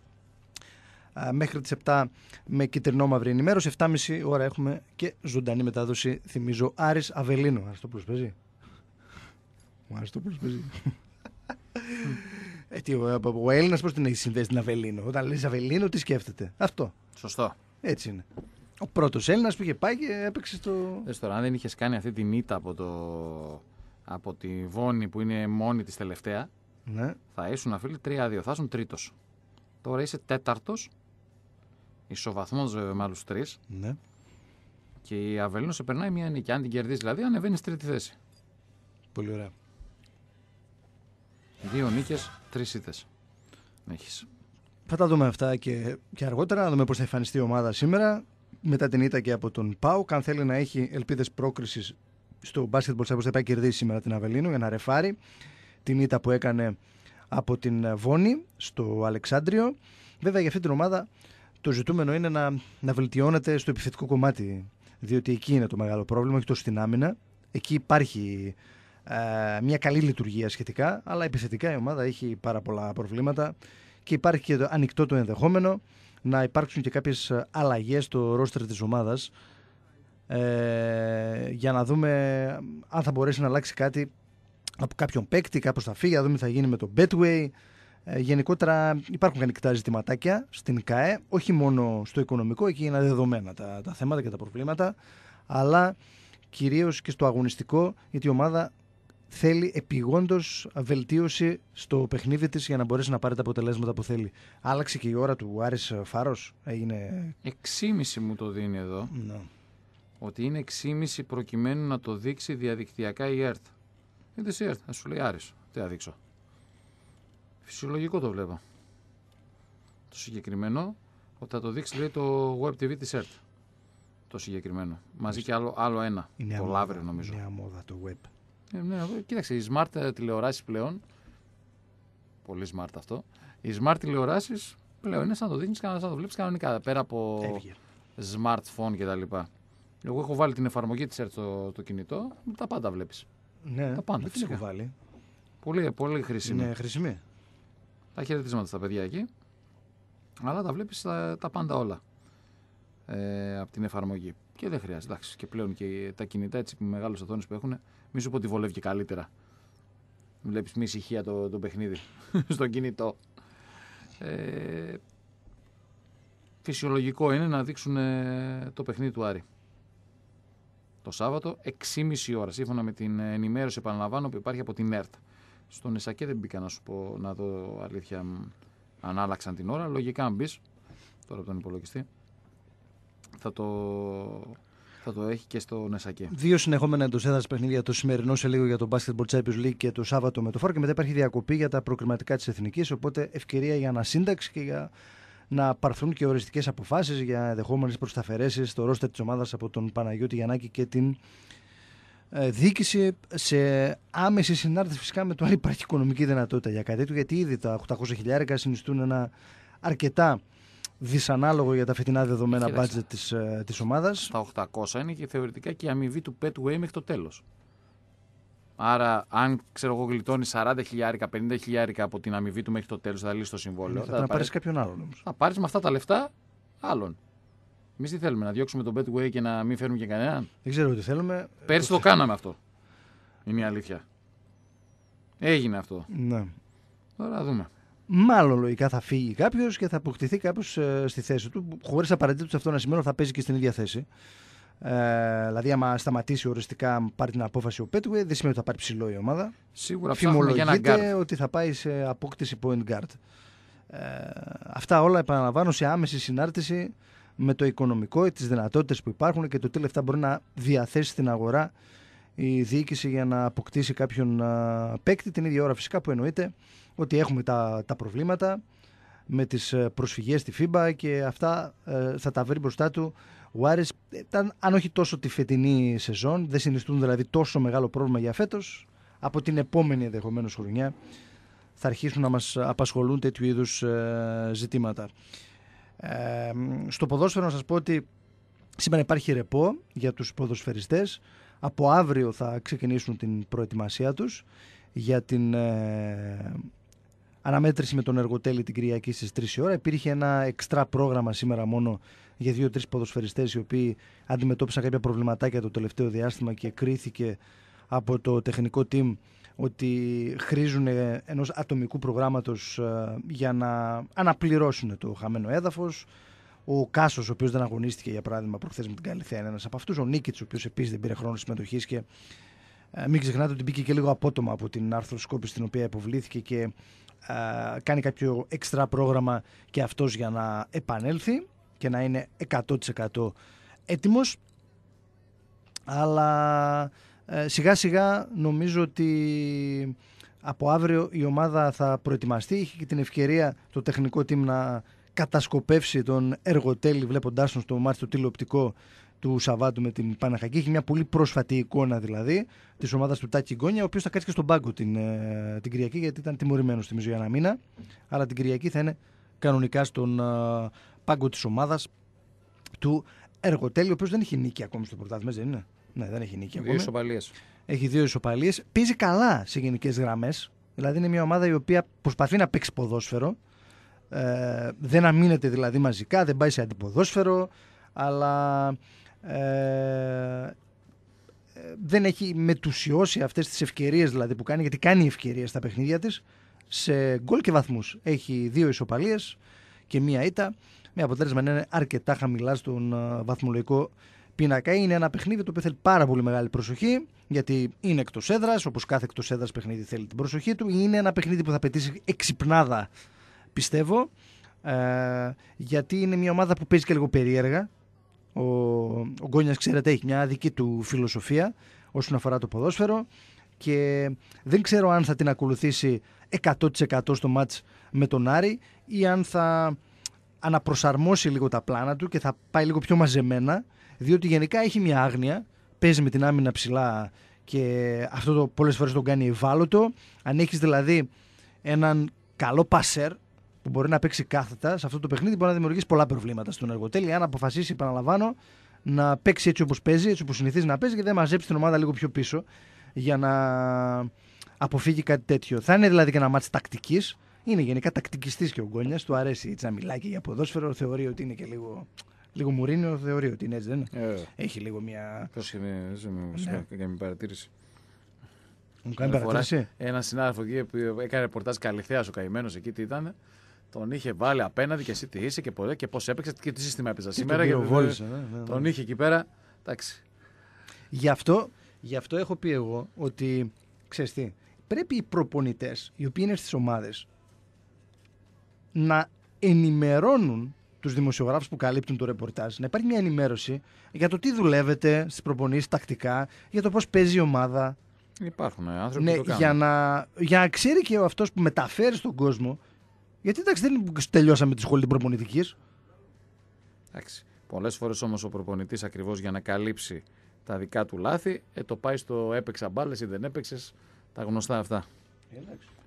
Μέχρι τις 7 με κιτρινόμαυρη ενημέρωση, 7.30 ώρα έχουμε και ζωντανή μετάδοση, θυμίζω, Άρης Αβελίνο. Αριστόπουλος παίζει. Ο Αριστόπουλος παίζει. Ε, τι, ο, ο Έλληνας πώς την έχει συνδέσει την Αβελίνο; Όταν λες Αβελίνο, τι σκέφτεται; Αυτό. Σωστό. Έτσι είναι. Ο πρώτος Έλληνας που είχε πάει και έπαιξε στο. Δες τώρα, αν δεν είχες κάνει αυτή την ήττα από, το... από τη Βόνη που είναι μόνη της τελευταία, Ναι. θα ήσουν φίλοι 3-2. Θα ήσουν τρίτος. Τώρα είσαι τέταρτος, ισοβαθμός με άλλους τρεις ναι. και η Αβελίνο σε περνάει μία νίκη. Αν την κερδίσεις δηλαδή, ανεβαίνεις στη τρίτη θέση. Πολύ ωραία. Δύο νίκες, τρεις ήττε. Έχεις. Θα τα δούμε αυτά και, και αργότερα, να δούμε πώς θα εμφανιστεί η ομάδα σήμερα. Μετά την ήττα και από τον Πάου, αν θέλει να έχει ελπίδες πρόκρισης στο μπάσκετμπολ, θα πάει κερδίσει σήμερα την Αβελίνο για να ρεφάρει την ήττα που έκανε από την Βόνη στο Αλεξάνδριο. Βέβαια για αυτή την ομάδα το ζητούμενο είναι να, να βελτιώνεται στο επιθετικό κομμάτι, διότι εκεί είναι το μεγάλο πρόβλημα, όχι τόσο στην άμυνα. Εκεί υπάρχει ε, μια καλή λειτουργία σχετικά, αλλά επιθετικά η ομάδα έχει πάρα πολλά προβλήματα και υπάρχει και το ανοιχτό το ενδεχόμενο να υπάρξουν και κάποιες αλλαγές στο ρόστερ της ομάδας ε, για να δούμε αν θα μπορέσει να αλλάξει κάτι από κάποιον παίκτη, κάπως θα φύγει, να δούμε τι θα γίνει με το Betway. Ε, γενικότερα υπάρχουν ανοιχτά ζητηματάκια στην ΚΑΕ, όχι μόνο στο οικονομικό, εκεί είναι δεδομένα τα, τα θέματα και τα προβλήματα, αλλά κυρίως και στο αγωνιστικό, γιατί η ομάδα θέλει επιγόντως βελτίωση στο παιχνίδι της για να μπορέσει να πάρει τα αποτελέσματα που θέλει. Άλλαξε και η ώρα του Άρης Φάρος, έγινε... 6,5 μου το δίνει εδώ. Ναι. Ότι είναι 6,5 προκειμένου να το δείξει διαδικτυακά η ΕΡΤ. Είδε η ΕΡΤ, θα σου λέει Άρης. Τι θα δείξω. Φυσιολογικό το βλέπω. Το συγκεκριμένο, ότι θα το δείξει λέει το Web TV της ΕΡΤ. Το συγκεκριμένο. Μαζί και άλλο, άλλο ένα. Είναι το μόδα, Λαύριο νομίζω. Νέα μόδα το web. Ε, ναι, κοίταξε, οι smart τηλεοράσεις πλέον. Πολύ smart αυτό. Οι smart τηλεοράσεις πλέον είναι σαν να το δείχνεις σαν να το βλέπεις κανονικά. Πέρα από Έβγε. smartphone κτλ. Εγώ έχω βάλει την εφαρμογή της ΕΡΤ στο το κινητό, τα πάντα βλέπεις. Ναι, Τα πάντα, δεν την φυσικά. έχω βάλει. Πολύ, πολύ χρήσιμη. Είναι χρήσιμη. Τα χαιρετίσματα στα παιδιά εκεί. Αλλά τα βλέπεις τα, τα πάντα όλα ε, από την εφαρμογή. Και δεν χρειάζεται. Εντάξει, και πλέον και τα κινητά έτσι με μεγάλε οθόνες που έχουν, μη σου πω ότι βολεύει και καλύτερα. Βλέπεις με ησυχία το, το παιχνίδι στο κινητό. Ε, φυσιολογικό είναι να δείξουν ε, το παιχνίδι του Άρη. Το Σάββατο 6,5 ώρα, σύμφωνα με την ενημέρωση, επαναλαμβάνω, που υπάρχει από την ΕΡΤ. Στον Εσακέ δεν μπήκα να σου πω, να δω αλήθεια μ, αν άλλαξαν την ώρα. Λογικά αν μπεις, τώρα από τον υπολογιστή, θα το, θα το έχει και στο Νεσακέ. Δύο συνεχόμενα εντός έδρας παιχνίδια, το σημερινό σε λίγο για το Basketball Champions League και το Σάββατο με το Φόρ και μετά υπάρχει διακοπή για τα προκριματικά της Εθνικής. Οπότε ευκαιρία για ανασύνταξη και για να πάρθουν και οριστικές αποφάσεις για ενδεχόμενες προσταφαιρέσεις στο ρόστερ της ομάδας από τον Παναγιώτη Γιαννάκη και την ε, διοίκηση σε άμεση συνάρτηση φυσικά με το αν υπάρχει οικονομική δυνατότητα για κάτι του γιατί ήδη τα 800 χιλιάρικα συνιστούν ένα αρκετά δυσανάλογο για τα φετινά δεδομένα Κοίταξε. budget της, ε, της ομάδας. Τα 800 είναι και θεωρητικά και η αμοιβή του Petway μέχρι το τέλος. Άρα, αν ξέρω εγώ γλιτώνεις 40 χιλιάρικα, 50 χιλιάρικα από την αμοιβή του μέχρι το τέλος, θα λύσεις το συμβόλαιο. θα πρέπει να πάρεις κάποιον άλλον όμως. θα πάρεις με αυτά τα λεφτά άλλον. Εμείς τι θέλουμε, να διώξουμε τον Betway και να μην φέρουμε και κανέναν; Δεν ξέρω τι θέλουμε. Πέρσι το κάναμε αυτό. Είναι η αλήθεια. Έγινε αυτό. Ναι. Τώρα δούμε. Μάλλον λογικά θα φύγει κάποιος και θα αποκτηθεί κάποιος στη θέση του. Χωρίς απαραίτητο αυτό να σημαίνει ότι θα παίζει και στην ίδια θέση. Ε, δηλαδή, άμα σταματήσει οριστικά, πάρει την απόφαση ο Πέτουε, δεν σημαίνει ότι θα πάρει ψηλό η ομάδα. Σίγουρα ψάχνουμε για ένα guard. Φημολογείται ότι θα πάει σε απόκτηση point guard. Ε, αυτά όλα επαναλαμβάνω σε άμεση συνάρτηση με το οικονομικό, τις δυνατότητες που υπάρχουν και το τι λεφτά μπορεί να διαθέσει στην αγορά η διοίκηση για να αποκτήσει κάποιον α, παίκτη. Την ίδια ώρα φυσικά που εννοείται ότι έχουμε τα, τα προβλήματα με τις ε, προσφυγές στη FIBA και αυτά ε, θα τα βρει μπροστά του ο Άρης, ήταν, αν όχι τόσο τη φετινή σεζόν, δεν συνιστούν δηλαδή τόσο μεγάλο πρόβλημα για φέτος, από την επόμενη ενδεχομένως χρονιά θα αρχίσουν να μας απασχολούν τέτοιου είδους ε, ζητήματα. Ε, στο ποδόσφαιρο να σας πω ότι σήμερα υπάρχει ρεπό για τους ποδοσφαιριστές. Από αύριο θα ξεκινήσουν την προετοιμασία τους για την ε, αναμέτρηση με τον Εργοτέλη την Κυριακή στις 3 η ώρα. Υπήρχε ένα εξτρά πρόγραμμα σήμερα μόνο για δύο-τρεις ποδοσφαιριστές οι οποίοι αντιμετώπισαν κάποια προβληματάκια το τελευταίο διάστημα και κρίθηκε από το τεχνικό team ότι χρήζουν ενός ατομικού προγράμματος ε, για να αναπληρώσουν το χαμένο έδαφος. Ο Κάσος, ο οποίος δεν αγωνίστηκε για παράδειγμα προχθές με την Καλυθέα, είναι ένας από αυτούς. Ο Νίκητς, ο οποίος επίσης δεν πήρε χρόνο συμμετοχής και ε, μην ξεχνάτε ότι μπήκε και λίγο απότομα από την άρθροσκόπηση στην οποία υποβλήθηκε και ε, κάνει κάποιο εξτρά πρόγραμμα και αυτός για να επανέλθει και να είναι 100% έτοιμος αλλά ε, σιγά σιγά νομίζω ότι από αύριο η ομάδα θα προετοιμαστεί είχε και την ευκαιρία το τεχνικό team να κατασκοπεύσει τον εργοτέλη βλέποντάς τον στο μάτι το τηλεοπτικό του Σαββάτου με την Παναχακή. Έχει μια πολύ πρόσφατη εικόνα δηλαδή της ομάδας του Τάκη Γκόνια, ο οποίος θα κάτσει και στον πάγκο την, ε, την Κυριακή γιατί ήταν τιμωρημένος θυμίζω για ένα μήνα. Αλλά την Κυριακή θα είναι κανονικά στον ε, πάγκο της ομάδας του Εργοτέλη, ο οποίος δεν έχει νίκη ακόμη στο πρωτάθλημα, δεν είναι; Ναι, δεν έχει νίκη Δύο ακόμη. ισοπαλίες. Έχει δύο ισοπαλίες. Παίζει καλά σε γενικές γραμμές. Δηλαδή είναι μια ομάδα η οποία προσπαθεί να παίξει ποδόσφαιρο. Ε, δεν αμήνεται δηλαδή μαζικά, δεν πάει σε αντιποδόσφαιρο, αλλά ε, δεν έχει μετουσιώσει αυτές τις ευκαιρίες δηλαδή που κάνει, γιατί κάνει ευκαιρίες στα παιχνίδια της, σε γκολ και βαθμούς. Έχει δύο ισοπαλίες και μία ήττα, με αποτέλεσμα να είναι αρκετά χαμηλά στον ε, βαθμολογικό πίνακα. Είναι ένα παιχνίδι το οποίο θέλει πάρα πολύ μεγάλη προσοχή, γιατί είναι εκτός έδρας, όπως κάθε εκτός έδρας παιχνίδι θέλει την προσοχή του. Είναι ένα παιχνίδι που θα πετύσει εξυπνάδα, πιστεύω, ε, γιατί είναι μια ομάδα που παίζει και λίγο περίεργα. Ο, ο Γκόνιας, ξέρετε, έχει μια δική του φιλοσοφία όσον αφορά το ποδόσφαιρο και δεν ξέρω αν θα την ακολουθήσει 100% στο μάτς με τον Άρη ή αν θα αναπροσαρμόσει λίγο τα πλάνα του και θα πάει λίγο πιο μαζεμένα διότι γενικά έχει μια άγνοια, παίζει με την άμυνα ψηλά και αυτό το πολλές φορές τον κάνει ευάλωτο. Αν έχεις δηλαδή έναν καλό πασέρ που μπορεί να παίξει κάθετα σε αυτό το παιχνίδι μπορεί να δημιουργήσει πολλά προβλήματα στον εργοτέλη αν αποφασίσει, επαναλαμβάνω, να παίξει έτσι όπως παίζει, έτσι όπως συνηθίζει να παίζει και δεν μαζέψει την ομάδα λίγο πιο πίσω για να αποφύγει κάτι τέτοιο. Θα είναι δηλαδή και ένα μάτι τακτικής. Είναι γενικά τακτικιστής και ο Γκόνιας. Του αρέσει έτσι να μιλάει και για ποδόσφαιρο. Θεωρεί ότι είναι και λίγο. Λίγο Μουρίνιο θεωρεί ότι είναι έτσι, δεν είναι; Ε, Έχει λίγο μια. Πώς είναι, δεν Ναι. μου κάνει παρατήρηση. Μου κάνει Μια φορά παρατήρηση. Ένα συνάδελφο εκεί που έκανε ρεπορτάζ Καλυθέα ο καημένος εκεί τι ήταν. Τον είχε βάλει απέναντι και εσύ τι είσαι και, ποτέ και πώς έπαιξες και τι σύστημα έπαιζα Τι σήμερα. τον γιατί πυροβόλησε, ναι, ναι, ναι. Τον είχε εκεί πέρα. Εντάξει. Γι' αυτό, γι' αυτό έχω πει εγώ ότι ξέρεις τι, πρέπει οι προπονητές οι οποίοι είναι στις ομάδες να ενημερώνουν τους δημοσιογράφους που καλύπτουν το ρεπορτάζ. Να υπάρχει μια ενημέρωση για το τι δουλεύετε στις προπονήσεις τακτικά, για το πώς παίζει η ομάδα. Υπάρχουν ε, άνθρωποι Ναι, που το κάνουν. για, να, για να ξέρει και ο αυτός που μεταφέρει στον κόσμο. Γιατί εντάξει δεν τελειώσαμε τη σχολή την προπονητικής. Εντάξει. Πολλές φορές όμως ο προπονητής ακριβώς για να καλύψει τα δικά του λάθη, ε, το πάει στο έπαιξα μπάλες ή δεν έπαιξες. Τα γνωστά αυτά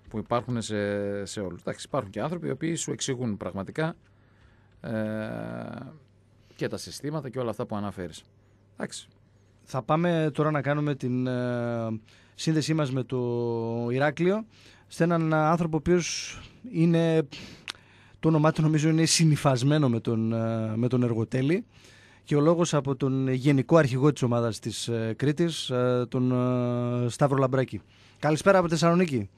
που υπάρχουν σε, σε όλους. Εντάξει, υπάρχουν και άνθρωποι οι οποίοι σου εξηγούν πραγματικά ε, και τα συστήματα και όλα αυτά που αναφέρεις. Εντάξει. Θα πάμε τώρα να κάνουμε την ε, σύνδεσή μας με το Ηράκλειο σε έναν άνθρωπο ο οποίος είναι, το όνομά του νομίζω είναι συνυφασμένο με τον, ε, με τον Εργοτέλη και ο λόγος από τον γενικό αρχηγό της ομάδας της ε, Κρήτης, ε, τον ε, Σταύρο Λαμπράκη. Καλησπέρα από Θεσσαλονίκη.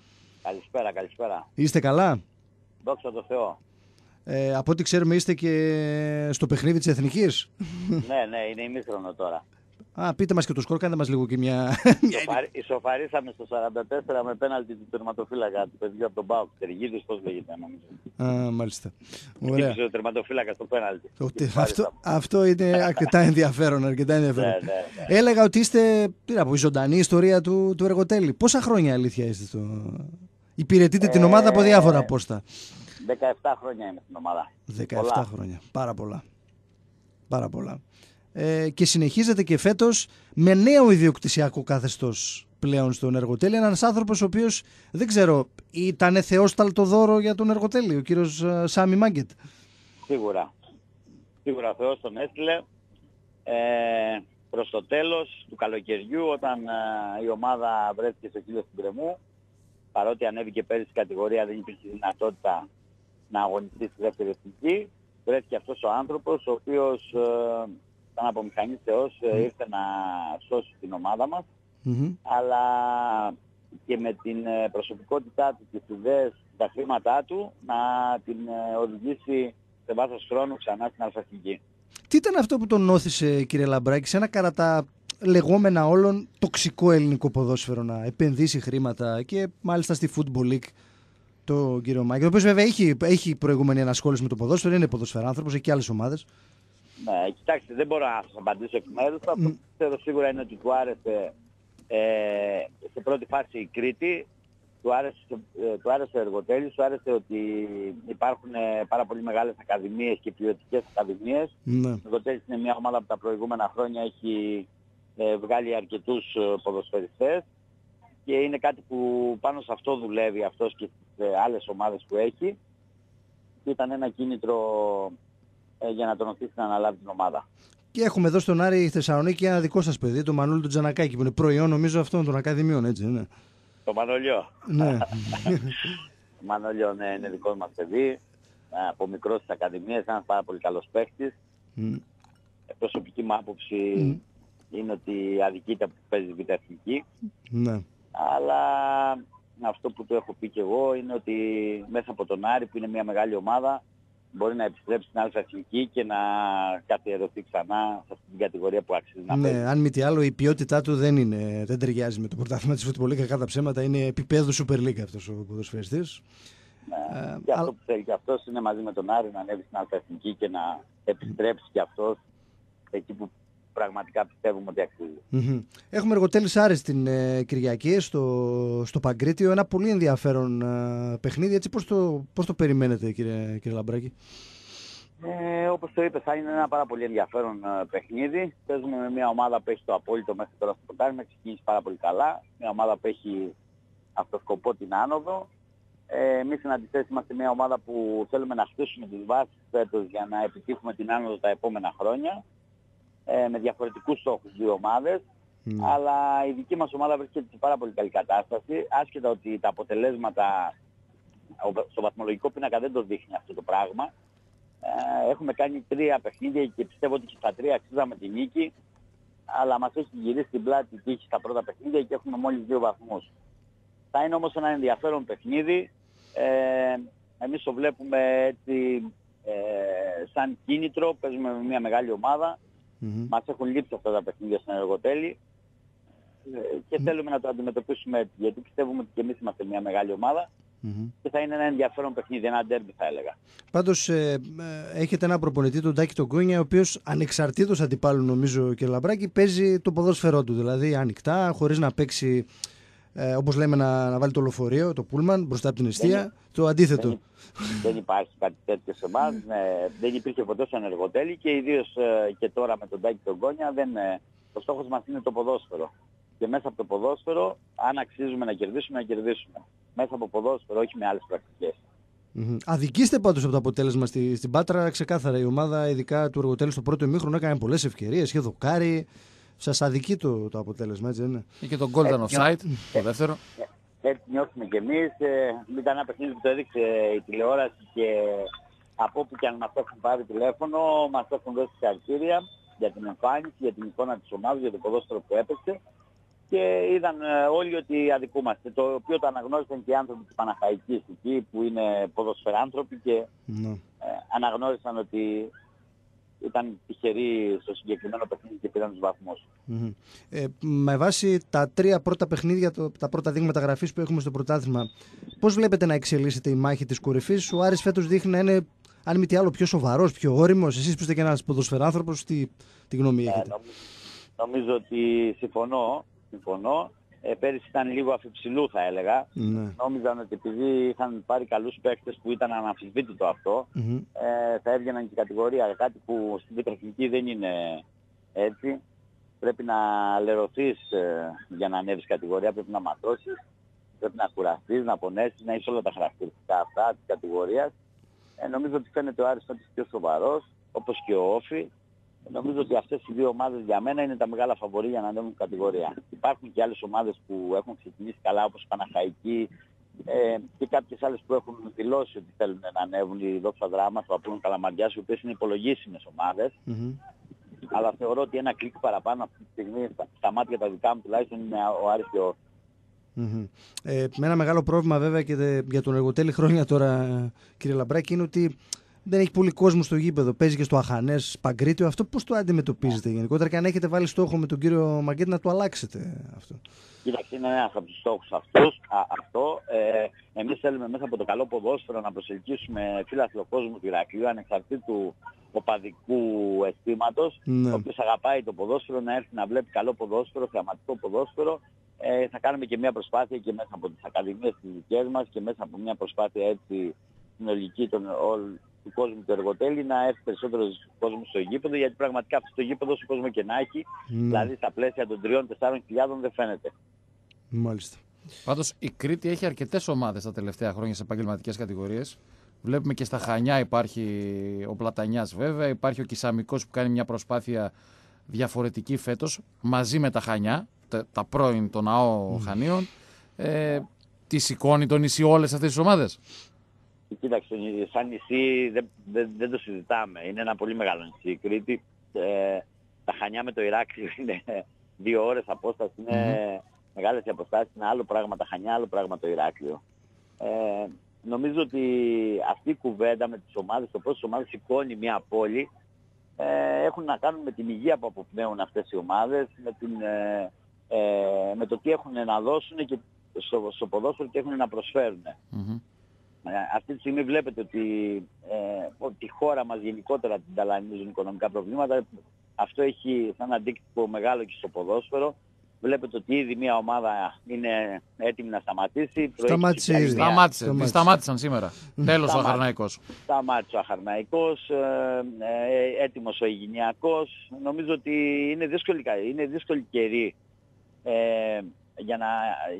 Καλησπέρα, καλησπέρα. Είστε καλά; Δόξα τω Θεώ. Ε, από ό,τι ξέρουμε είστε και στο παιχνίδι της Εθνικής; ναι, ναι, είναι ημίχρονο τώρα. Α, πείτε μας και το σκορ, κάντε μας λίγο και μια... Ισοφαρι- Ισοφαρίσαμε στο 44 με πέναλτι του τερματοφύλακα του παιδιού από τον Πάουκ. Τεργίδης, πώς λέγεται νομίζω. Α, μάλιστα. Ωραία. Χτύπησε ο τερματοφύλακας στο πέναλτι. Ότι Ισοφαρίσαμε. αυτό, αυτό είναι αρκετά ενδιαφέρον. Αρκετά ενδιαφέρον. Ναι, ναι, ναι. Έλεγα ότι είστε τι να πω, η ζωντανή ιστορία του, του εργοτέλη. Πόσα χρόνια αλήθεια είστε στο. Υπηρετείτε την Ε, ομάδα από διάφορα πόστα; 17 χρόνια είμαι στην ομάδα. 17 πολλά. χρόνια. Πάρα πολλά. Πάρα πολλά. Ε, και συνεχίζετε και φέτος με νέο ιδιοκτησιακό καθεστώ πλέον στον εργοτέλη. Ένας άνθρωπος ο οποίος δεν ξέρω, ήταν θεόσταλτο δώρο για τον εργοτέλη, ο κύριος Σάμι Μάγκετ; Σίγουρα. Σίγουρα ο Θεός τον έστειλε. Ε, προς το τέλος του καλοκαιριού όταν ε, η ομάδα βρέθηκε στο χείλος του γκρεμού παρότι ανέβηκε πέρυσι η κατηγορία δεν υπήρχε δυνατότητα να αγωνιστεί στη δεύτερη εθνική βρέθηκε αυτός ο άνθρωπος ο οποίος ε, σαν από μηχανής Θεός ε, ήρθε να σώσει την ομάδα μας Μμμ. αλλά και με την ε, προσωπικότητά του, τις ιδέες, τα χρήματά του να την ε, οδηγήσει σε βάθος χρόνου ξανά στην αλφαστική. Τι ήταν αυτό που τον όθησε, κύριε Λαμπράκη, σε ένα κατά τα λεγόμενα όλων τοξικό ελληνικό ποδόσφαιρο να επενδύσει χρήματα και μάλιστα στη Football League το κύριο Μάκη, ο οποίος βέβαια έχει, έχει προηγούμενη ενασχόληση με το ποδόσφαιρο, είναι ποδοσφαιράνθρωπος, έχει και άλλες ομάδες. Ναι, κοιτάξτε, δεν μπορώ να σας απαντήσω εκ μέρους του. Αυτό που ξέρω σίγουρα είναι ότι του άρεσε ε, σε πρώτη φάση η Κρήτη, του άρεσε, ε, του άρεσε ο Εργοτέλης, του άρεσε ότι υπάρχουν ε, πάρα πολύ μεγάλες ακαδημίες και ποιοτικές ακαδημίες. Ναι. Ο Εργοτέλης είναι μια ομάδα που τα προηγούμενα χρόνια έχει ε, βγάλει αρκετούς ε, ποδοσφαιριστές και είναι κάτι που πάνω σε αυτό δουλεύει αυτός και στις ε, άλλες ομάδες που έχει και ήταν ένα κίνητρο ε, για να τον οθήσει να αναλάβει την ομάδα. Και έχουμε εδώ στον Άρη Θεσσαλονίκη ένα δικό σας παιδί, το Μανούλη του Τζανακάκη, που είναι προϊόν νομίζω αυτών των ακαδημιών, έτσι είναι. Το Μανολιό. ναι. Το Μανολιό ναι, είναι δικό μας παιδί. από μικρός στις Ακαδημίες, ένας πάρα πολύ καλός παίχτης. Μμ. Ε, Προσωπική μου άποψη είναι ότι αδικείται που παίζει β' εθνική. Ναι. Αλλά αυτό που το έχω πει και εγώ είναι ότι μέσα από τον Άρη που είναι μια μεγάλη ομάδα μπορεί να επιστρέψει στην Αλφα Εθνική και να καθιερωθεί ξανά σε αυτή την κατηγορία που αξίζει να παίζει. Ναι, αν μη τι άλλο, η ποιότητά του δεν, είναι, δεν ταιριάζει με το πρωτάθλημα της Φουτμπολή. Κακά τα ψέματα είναι επίπεδου Super League αυτός ο ποδοσφαιριστής. Ναι. Ε, και αυτό αλλά- που θέλει και αυτός είναι μαζί με τον Άρη να ανέβει στην Αλφα Εθνική και να επιστρέψει και αυτός εκεί που πραγματικά πιστεύουμε ότι αξίζει. Μμμ. Έχουμε εργοτέλη Άρης την ε, Κυριακή στο, στο Παγκρίτιο. Ένα πολύ ενδιαφέρον ε, παιχνίδι. Έτσι, πώς το, πώς το περιμένετε, κύριε, κύριε Λαμπράκη; Ε, όπως το είπες, θα είναι ένα πάρα πολύ ενδιαφέρον ε, παιχνίδι. Παίζουμε με μια ομάδα που έχει το απόλυτο μέχρι τώρα στο πρωτάθλημα, έχει ξεκινήσει πάρα πολύ καλά. Μια ομάδα που έχει αυτό σκοπό την άνοδο. Ε, εμείς στην αντιθέση είμαστε μια ομάδα που θέλουμε να χτίσουμε τις βάσεις φέτος για να επιτύχουμε την άνοδο τα επόμενα χρόνια. Ε, με διαφορετικούς στόχους δύο ομάδες. Μμ. Αλλά η δική μας ομάδα βρίσκεται σε πάρα πολύ καλή κατάσταση. Άσχετα ότι τα αποτελέσματα ο- στο βαθμολογικό πίνακα δεν το δείχνει αυτό το πράγμα. Ε, έχουμε κάνει τρία παιχνίδια και πιστεύω ότι και στα τρία αξίζαμε τη νίκη. Αλλά μας έχει γυρίσει την πλάτη η τύχη στα πρώτα παιχνίδια και έχουμε μόλις δύο βαθμούς. Θα είναι όμως ένα ενδιαφέρον παιχνίδι. Ε, εμείς το βλέπουμε έτσι ε, σαν κίνητρο. Παίζουμε με μια μεγάλη ομάδα. Μμμ. Μας έχουν λείψει αυτά τα παιχνίδια στην εργοτέλη ε, και θέλουμε να το αντιμετωπίσουμε έτσι, γιατί πιστεύουμε ότι και εμείς είμαστε μια μεγάλη ομάδα Μμμ. και θα είναι ένα ενδιαφέρον παιχνίδι, ένα ντέρμπι θα έλεγα. Πάντως, ε, ε, έχετε ένα προπονητή, τον Τάκη τον Κούνια, ο οποίος ανεξαρτήτως αντιπάλου, νομίζω, κύριε Λαμπράκη, παίζει το ποδόσφαιρό του. Δηλαδή, ανοιχτά, χωρίς να παίξει, ε, όπως λέμε, να, να βάλει το λεωφορείο, το πούλμαν μπροστά από την αιστεία. Το αντίθετο. Δεν, δεν υπάρχει κάτι τέτοιο σε εμάς, ναι, δεν υπήρχε ποτέ στον εργοτέλη και ιδίως ε, και τώρα με τον Τάκη τον Κόνια δεν, ε, ο στόχος μας είναι το ποδόσφαιρο. Και μέσα από το ποδόσφαιρο, αν αξίζουμε να κερδίσουμε, να κερδίσουμε. Μέσα από ποδόσφαιρο, όχι με άλλες πρακτικές. Μμμ. Αδικήστε πάντως από το αποτέλεσμα στη, στην Πάτρα. Ξεκάθαρα η ομάδα, ειδικά του εργοτέλους στο πρώτο ημίχρονο, έκανε πολλές ευκαιρίες. Είχε δοκάρει. Σας αδικεί το, το αποτέλεσμα, έτσι δεν είναι; Ή και τον Golden Offside, το δεύτερο. Έτσι νιώθουμε κι εμείς. Ε, ήταν ένα παιχνίδι που το έδειξε η τηλεόραση και από όπου και αν μας έχουν πάρει τηλέφωνο, μας έχουν δώσει συγχαρητήρια για την εμφάνιση, για την εικόνα της ομάδας, για το ποδόσφαιρο που έπαιξε. Και είδαν ε, όλοι ότι αδικούμαστε. Το οποίο το αναγνώρισαν και οι άνθρωποι της Παναχαϊκής εκεί, που είναι ποδοσφαιράνθρωποι και Ναι. ε, αναγνώρισαν ότι ήταν τυχεροί στο συγκεκριμένο παιχνίδι και πήραν τους βαθμούς. Μμμ. Ε, με βάση τα τρία πρώτα παιχνίδια, το- τα πρώτα δείγματα γραφής που έχουμε στο πρωτάθλημα, πώς βλέπετε να εξελίσσεται η μάχη της κορυφής; Ο Άρης φέτος δείχνει να είναι, αν μη τι άλλο, πιο σοβαρός, πιο όριμος. Εσείς που είστε και ένας ποδοσφαιράνθρωπος, τι, τι γνώμη Ε, έχετε. νομι- νομίζω ότι συμφωνώ. συμφωνώ. Ε, πέρυσι ήταν λίγο αφιψηλού θα έλεγα. Ναι. Νόμιζαν ότι επειδή είχαν πάρει καλούς παίκτες που ήταν αναμφισβήτητο αυτό, Μμμ. ε, θα έβγαιναν και κατηγορία. Κάτι που στην Πετροχική δεν είναι έτσι. Πρέπει να λερωθείς ε, για να ανέβεις κατηγορία, πρέπει να ματώσεις, πρέπει να κουραστείς, να πονέσεις, να είσαι όλα τα χαρακτηριστικά αυτά της κατηγορίας. Ε, νομίζω ότι φαίνεται ο Άρης ότι πιο σοβαρός, όπως και ο Όφη. Ε, Νομίζω ότι αυτές οι δύο ομάδες για μένα είναι τα μεγάλα φαβορή για να ανέβουν κατηγορία. Υπάρχουν και άλλες ομάδες που έχουν ξεκινήσει καλά όπως η Παναχαϊκή ε, και κάποιες άλλες που έχουν δηλώσει ότι θέλουν να ανέβουν η Δόξα Δράμας, ο Απόλλων Καλαμαριάς, οι οποίες είναι υπολογίσιμες ομάδες. Μμμ. Αλλά θεωρώ ότι ένα κλικ παραπάνω αυτή τη στιγμή στα, στα μάτια τα δικά μου τουλάχιστον είναι ο Άρης και ο Όφη. Μμμ. Ε, με ένα μεγάλο πρόβλημα βέβαια και δε- για τον εργοτέλη χρόνια τώρα, κύριε Λαμπράκη, είναι ότι δεν έχει πολύ κόσμο στο γήπεδο. Παίζει και στο Αχανές, Παγκρίτιο. Αυτό πώς το αντιμετωπίζετε γενικότερα και αν έχετε βάλει στόχο με τον κύριο Μαγκέτη να το αλλάξετε αυτό; Κοίταξε, είναι ένας από τους στόχους αυτούς, α, αυτό. Ε, εμείς θέλουμε μέσα από το καλό ποδόσφαιρο να προσελκύσουμε φίλαθλο κόσμο του Ηρακλείου ανεξαρτήτου οπαδικού αισθήματος, Ναι. ο οποίος αγαπάει το ποδόσφαιρο, να έρθει να βλέπει καλό ποδόσφαιρο, θεαματικό ποδόσφαιρο. Ε, θα κάνουμε και μια προσπάθεια και μέσα από τις ακαδημίες τις δικές μας και μέσα από μια προσπάθεια έτσι συνολική των, όλ, του κόσμου του εργοτέλη να έρθει περισσότερο κόσμος στο γήπεδο γιατί πραγματικά αυτό το γήπεδο όσο κόσμο και να έχει Ναι. Δηλαδή στα πλαίσια των 3-4 χιλιάδων δεν φαίνεται. Μάλιστα. Πάντως η Κρήτη έχει αρκετές ομάδες τα τελευταία χρόνια σε επαγγελματικές κατηγορίες. Βλέπουμε και στα Χανιά υπάρχει ο Πλατανιάς βέβαια, υπάρχει ο Κισαμικό που κάνει μια προσπάθεια διαφορετική φέτος μαζί με τα Χανιά, τα, τα πρώην των ΑΟ Χανίων. Ε, τι σηκώνει το νησί όλες αυτές τις ομάδες. Κοίταξε, σαν νησί δεν, δεν, δεν το συζητάμε. Είναι ένα πολύ μεγάλο νησί η Κρήτη. Ε, τα Χανιά με το Ηράκλειο είναι δύο ώρες απόσταση, είναι μεγάλες οι αποστάσεις, είναι άλλο πράγμα τα Χανιά, άλλο πράγμα το Ηράκλειο. Ε, νομίζω ότι αυτή η κουβέντα με τις ομάδες, το πώς οι ομάδες σηκώνει μια πόλη, ε, έχουν να κάνουν με την υγεία που αποπνέουν αυτές οι ομάδες, με, την, ε, ε, με το τι έχουν να δώσουν και στο, στο ποδόσφαιρο τι έχουν να προσφέρουν. Ε, αυτή τη στιγμή βλέπετε ότι, ε, ότι η χώρα μας γενικότερα την ταλανίζουν οικονομικά προβλήματα. Αυτό έχει σαν αντίκτυπο μεγάλο και στο ποδόσφαιρο. Βλέπετε ότι ήδη μια ομάδα είναι έτοιμη να σταματήσει. Σταμάτησε Προέκυψε ήδη. μια- Σταμάτησε. Σταμάτησε. Τη σταμάτησαν σήμερα. Τέλος ο Σταμάτησε. Αχαρναϊκός. Σταμάτησε ο Αχαρναϊκός, ε, ε, έτοιμος ο Υγινιακός. Νομίζω ότι είναι δύσκολη, είναι δύσκολη καιρή ε, για, να,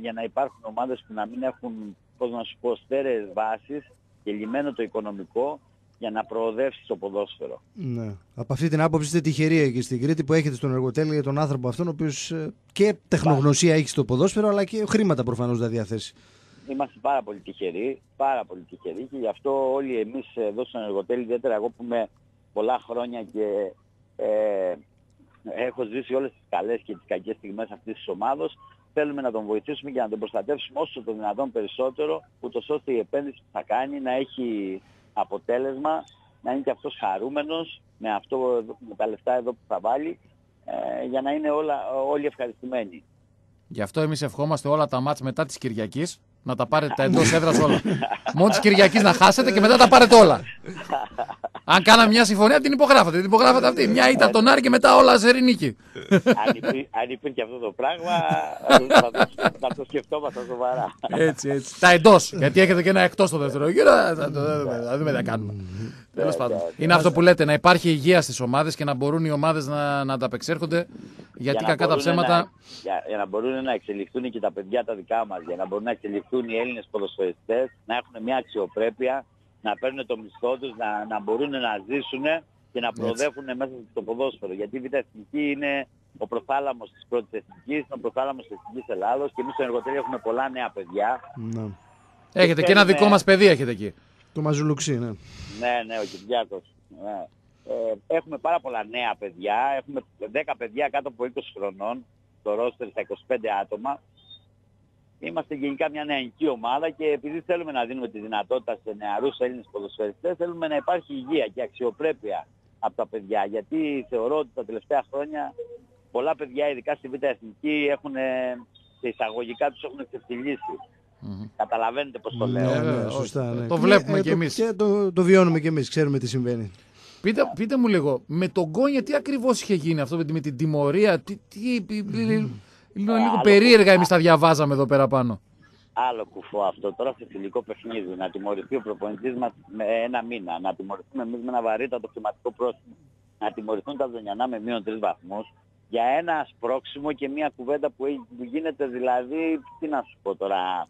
για να υπάρχουν ομάδες που να μην έχουν, πώς να σου πω, στέρεες βάσεις και λιμένο το οικονομικό για να προοδεύσεις το ποδόσφαιρο. Ναι. Από αυτή την άποψη είστε τυχεροί εκεί στην Κρήτη που έχετε στον εργοτέλη για τον άνθρωπο αυτόν, ο οποίος και τεχνογνωσία έχει στο ποδόσφαιρο, αλλά και χρήματα προφανώς θα διαθέσει. Είμαστε πάρα πολύ τυχεροί, πάρα πολύ τυχεροί και γι' αυτό όλοι εμείς εδώ στον εργοτέλη, ιδιαίτερα εγώ που είμαι πολλά χρόνια και ε, έχω ζήσει όλες τις καλές και τις κακές στιγμές αυτής της ομάδος, θέλουμε να τον βοηθήσουμε και να τον προστατεύσουμε όσο το δυνατόν περισσότερο, ούτως ώστε η επένδυση που θα κάνει να έχει αποτέλεσμα, να είναι και αυτός χαρούμενος με, αυτό, εδώ- με τα λεφτά εδώ που θα βάλει, ε, για να είναι όλα, όλοι ευχαριστημένοι. Γι' αυτό εμείς ευχόμαστε όλα τα μάτς μετά της Κυριακής να τα πάρετε τα εντός έδρας όλα. Μόνο της Κυριακής να χάσετε και μετά τα πάρετε όλα. Αν κάναμε μια συμφωνία, την υπογράφατε. Την υπογράφατε αυτή. Μια ήταν τον Άρη και μετά όλα σε νίκη. αν, υπή, αν υπήρχε αυτό το πράγμα, θα το, θα το σκεφτόμασταν σοβαρά. Έτσι, έτσι. Τα εντός. Γιατί έχετε και ένα εκτός στο δεύτερο γύρο. Θα το δούμε, θα δούμε τι θα κάνουμε. Τέλος πάντων. Είναι αυτό που λέτε, να υπάρχει υγεία στις ομάδες και να μπορούν οι ομάδες να, να ανταπεξέρχονται. Γιατί Για να κακά τα μπορούν ψέματα. Να, για, για να μπορούν να εξελιχθούν και τα παιδιά τα δικά μας, για να μπορούν να εξελιχθούν οι Έλληνες ποδοσφαιριστές, να έχουν μια αξιοπρέπεια, να παίρνουν το μισθό τους, να, να μπορούν να ζήσουν και να προοδεύουν μέσα στο ποδόσφαιρο. Γιατί η Β' Εθνική είναι ο προθάλαμος της πρώτης εθνικής, είναι ο προθάλαμος της εθνικής Ελλάδος και εμείς στο εργοτέλειο έχουμε πολλά νέα παιδιά. Ναι. Έχετε και ένα θέλουμε- δικό μας παιδί, έχετε εκεί. Το μαζουλουξί, ναι. Ναι, ναι, ο Κυριάκος. Ναι. Ε, έχουμε πάρα πολλά νέα παιδιά. Έχουμε 10 παιδιά κάτω από 20 χρονών στο ρόστερ στα 25 άτομα. Είμαστε γενικά μια νεανική ομάδα και επειδή θέλουμε να δίνουμε τη δυνατότητα σε νεαρούς Έλληνες ποδοσφαιριστές, θέλουμε να υπάρχει υγεία και αξιοπρέπεια από τα παιδιά. Γιατί θεωρώ ότι τα τελευταία χρόνια πολλά παιδιά, ειδικά στη Β' Εθνική, έχουν, ε, σε εισαγωγικά τους έχουν ξεφτυλίσει. Μμμ. Καταλαβαίνετε πώς το Ναι, λέω. Ε, ναι, βέβαια, σωστά, όχι. ναι. Το βλέπουμε Ε, κι το- εμείς. Και το, το βιώνουμε κι εμεί, ξέρουμε τι συμβαίνει. Πείτε, πείτε μου λίγο, με τον Γκόνια τι ακριβώς είχε γίνει αυτό με, τη- με την τιμωρία, τι, τι, πι- πι- λίγο, λίγο άλλο περίεργα εμείς τα διαβάζαμε εδώ πέρα πάνω. άλλο κουφό αυτό. Τώρα σε φιλικό παιχνίδι να τιμωρηθεί ο προπονητής μας με ένα μήνα, να τιμωρηθούμε εμείς με ένα βαρύτατο χρηματικό πρόστιμο, να τιμωρηθούν τα Δονιανά με μείον τρεις βαθμούς για ένα σπρώξιμο και μια κουβέντα που, έχει- που γίνεται δηλαδή, τι να σου πω τώρα,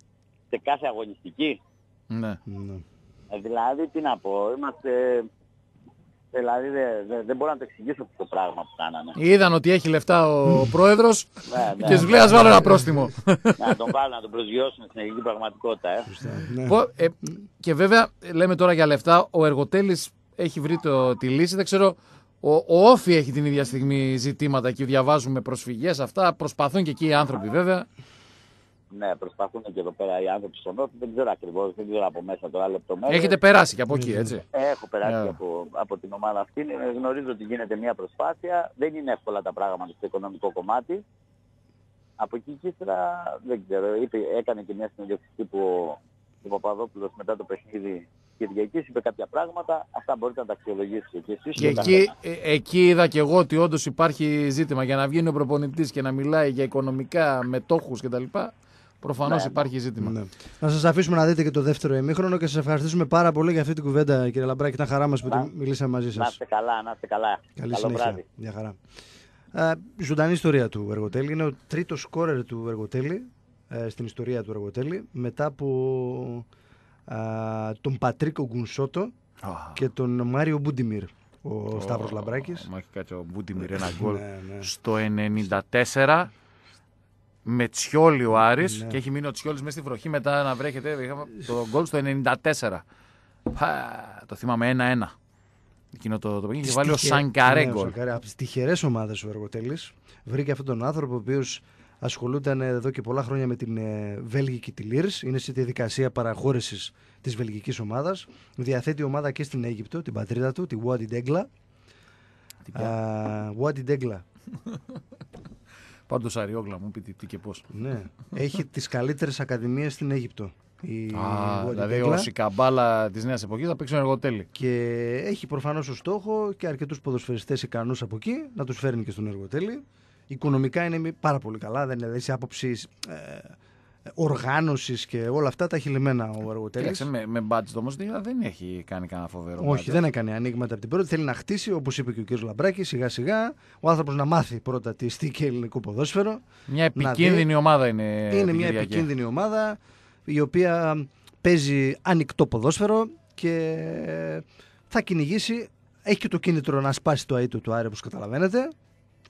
σε κάθε αγωνιστική. Ναι. Ναι. Ε, δηλαδή, τι να πω, είμαστε... Δηλαδή δεν δε, δεν μπορώ να το εξηγήσω αυτό το πράγμα που κάνανε. Είδαν ότι έχει λεφτά ο πρόεδρος Ναι, ναι, και σου λέει ας βάλω ένα πρόστιμο. να τον βάλουν, να τον προσγειώσουν στην ελληνική πραγματικότητα. Ε. Ναι. Πω- ε, και βέβαια λέμε τώρα για λεφτά, ο Εργοτέλης έχει βρει το, τη λύση, δεν ξέρω, ο, ο Όφη έχει την ίδια στιγμή ζητήματα και διαβάζουμε προσφυγές αυτά, προσπαθούν και εκεί οι άνθρωποι βέβαια. Ναι, προσπαθούν και εδώ πέρα οι άνθρωποι στον Όφη. Δεν ξέρω ακριβώς, δεν ξέρω από μέσα τώρα λεπτομέρειες. Έχετε περάσει και από εκεί, έτσι. Έχω περάσει Ναι. από, από την ομάδα αυτή. Ε, Γνωρίζω ότι γίνεται μια προσπάθεια. Δεν είναι εύκολα τα πράγματα στο οικονομικό κομμάτι. Από εκεί και ύστερα δεν ξέρω. Είπε, έκανε και μια συνέντευξη που ο Παπαδόπουλος μετά το παιχνίδι Κυριακής είπε κάποια πράγματα. Αυτά μπορείτε να τα αξιολογήσετε και εσείς. Και ο εκεί, καθένας. ε, εκεί είδα και εγώ ότι όντως υπάρχει ζήτημα για να βγαίνει ο προπονητής και να μιλάει για οικονομικά μετόχους κτλ. Προφανώς Ναι. υπάρχει ζήτημα. Ναι. Να σας αφήσουμε να δείτε και το δεύτερο ημίχρονο και σας ευχαριστήσουμε πάρα πολύ για αυτή την κουβέντα, κύριε Λαμπράκη. Ήταν χαρά μας που Να- τη- μιλήσαμε μαζί Να σας. είστε καλά, να είστε καλά. Καλή Καλό συνέχεια. βράδυ. Μια χαρά. Ε, ζωντανή ιστορία του Εργοτέλη. Είναι ο τρίτος σκόρερ του Εργοτέλη ε, στην ιστορία του Εργοτέλη μετά από α, τον Πατρίκο Γκουνσότο και τον Μάριο Μπούντιμιρ. Ο Σταύρος Λαμπράκης. Μου έχει κάτσει ο Μπούντιμιρ ένα γκολ Ναι, ναι. στο 94 με Τσιόλι ο Άρης Ναι. και έχει μείνει ο Τσιόλης μέσα στη βροχή μετά να βρέχεται. Είχαμε το γκολ στο 94. Πα, το θυμάμαι 1-1. Εκείνο το, το παιχνίδι είχε Τις βάλει ο τυχε- Σανκαρέ Ναι, ο γκολ. Σανκαρέ. Από τις τυχερές ομάδες ο Εργοτέλης. Βρήκε αυτόν τον άνθρωπο ο οποίος ασχολούνταν εδώ και πολλά χρόνια με την ε, Βέλγικη τη Λύρς. Είναι στη διαδικασία παραχώρησης της βελγικής ομάδας. Διαθέτει ομάδα και στην Αίγυπτο, την πατρίδα του, τη Wadi Degla. Τι πια. Wadi Degla. Πάντως Αριόγλα μου πει τι, τι και πώς. Ναι. Έχει τις καλύτερες ακαδημίες στην Αίγυπτο. Η Α, Wadi δηλαδή Degla. όσοι καμπάλα της νέας εποχής θα παίξουν εργοτέλη. Και έχει προφανώς ως στόχο και αρκετούς ποδοσφαιριστές ικανούς από εκεί να τους φέρνει και στον εργοτέλη. Οικονομικά είναι μη- πάρα πολύ καλά, δεν είναι δηλαδή σε άποψη ε, οργάνωσης και όλα αυτά τα έχει λυμμένα ο εργοτέλης. Κοίταξε, με, με budget όμως δεν έχει κάνει κανένα φοβερό. Όχι, budget. δεν έκανε ανοίγματα από την πρώτη. Θέλει να χτίσει, όπως είπε και ο κ. Λαμπράκης, σιγά σιγά. Ο άνθρωπος να μάθει πρώτα τι στή και ελληνικό ποδόσφαιρο. Μια Να επικίνδυνη δει. ομάδα είναι. είναι την μια Κυριακή. επικίνδυνη ομάδα η οποία παίζει ανοιχτό ποδόσφαιρο και θα κυνηγήσει. Έχει και το κίνητρο να σπάσει το αίτο του Άρη, όπως καταλαβαίνετε.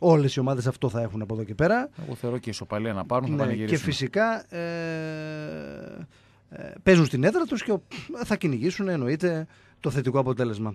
Όλες οι ομάδες αυτό θα έχουν από εδώ και πέρα. Εγώ θεωρώ και η ισοπαλία να πάρουν θα Ναι, και πανηγυρίσουν. φυσικά ε, ε, παίζουν στην έδρα τους και ο- θα κυνηγήσουν εννοείται το θετικό αποτέλεσμα.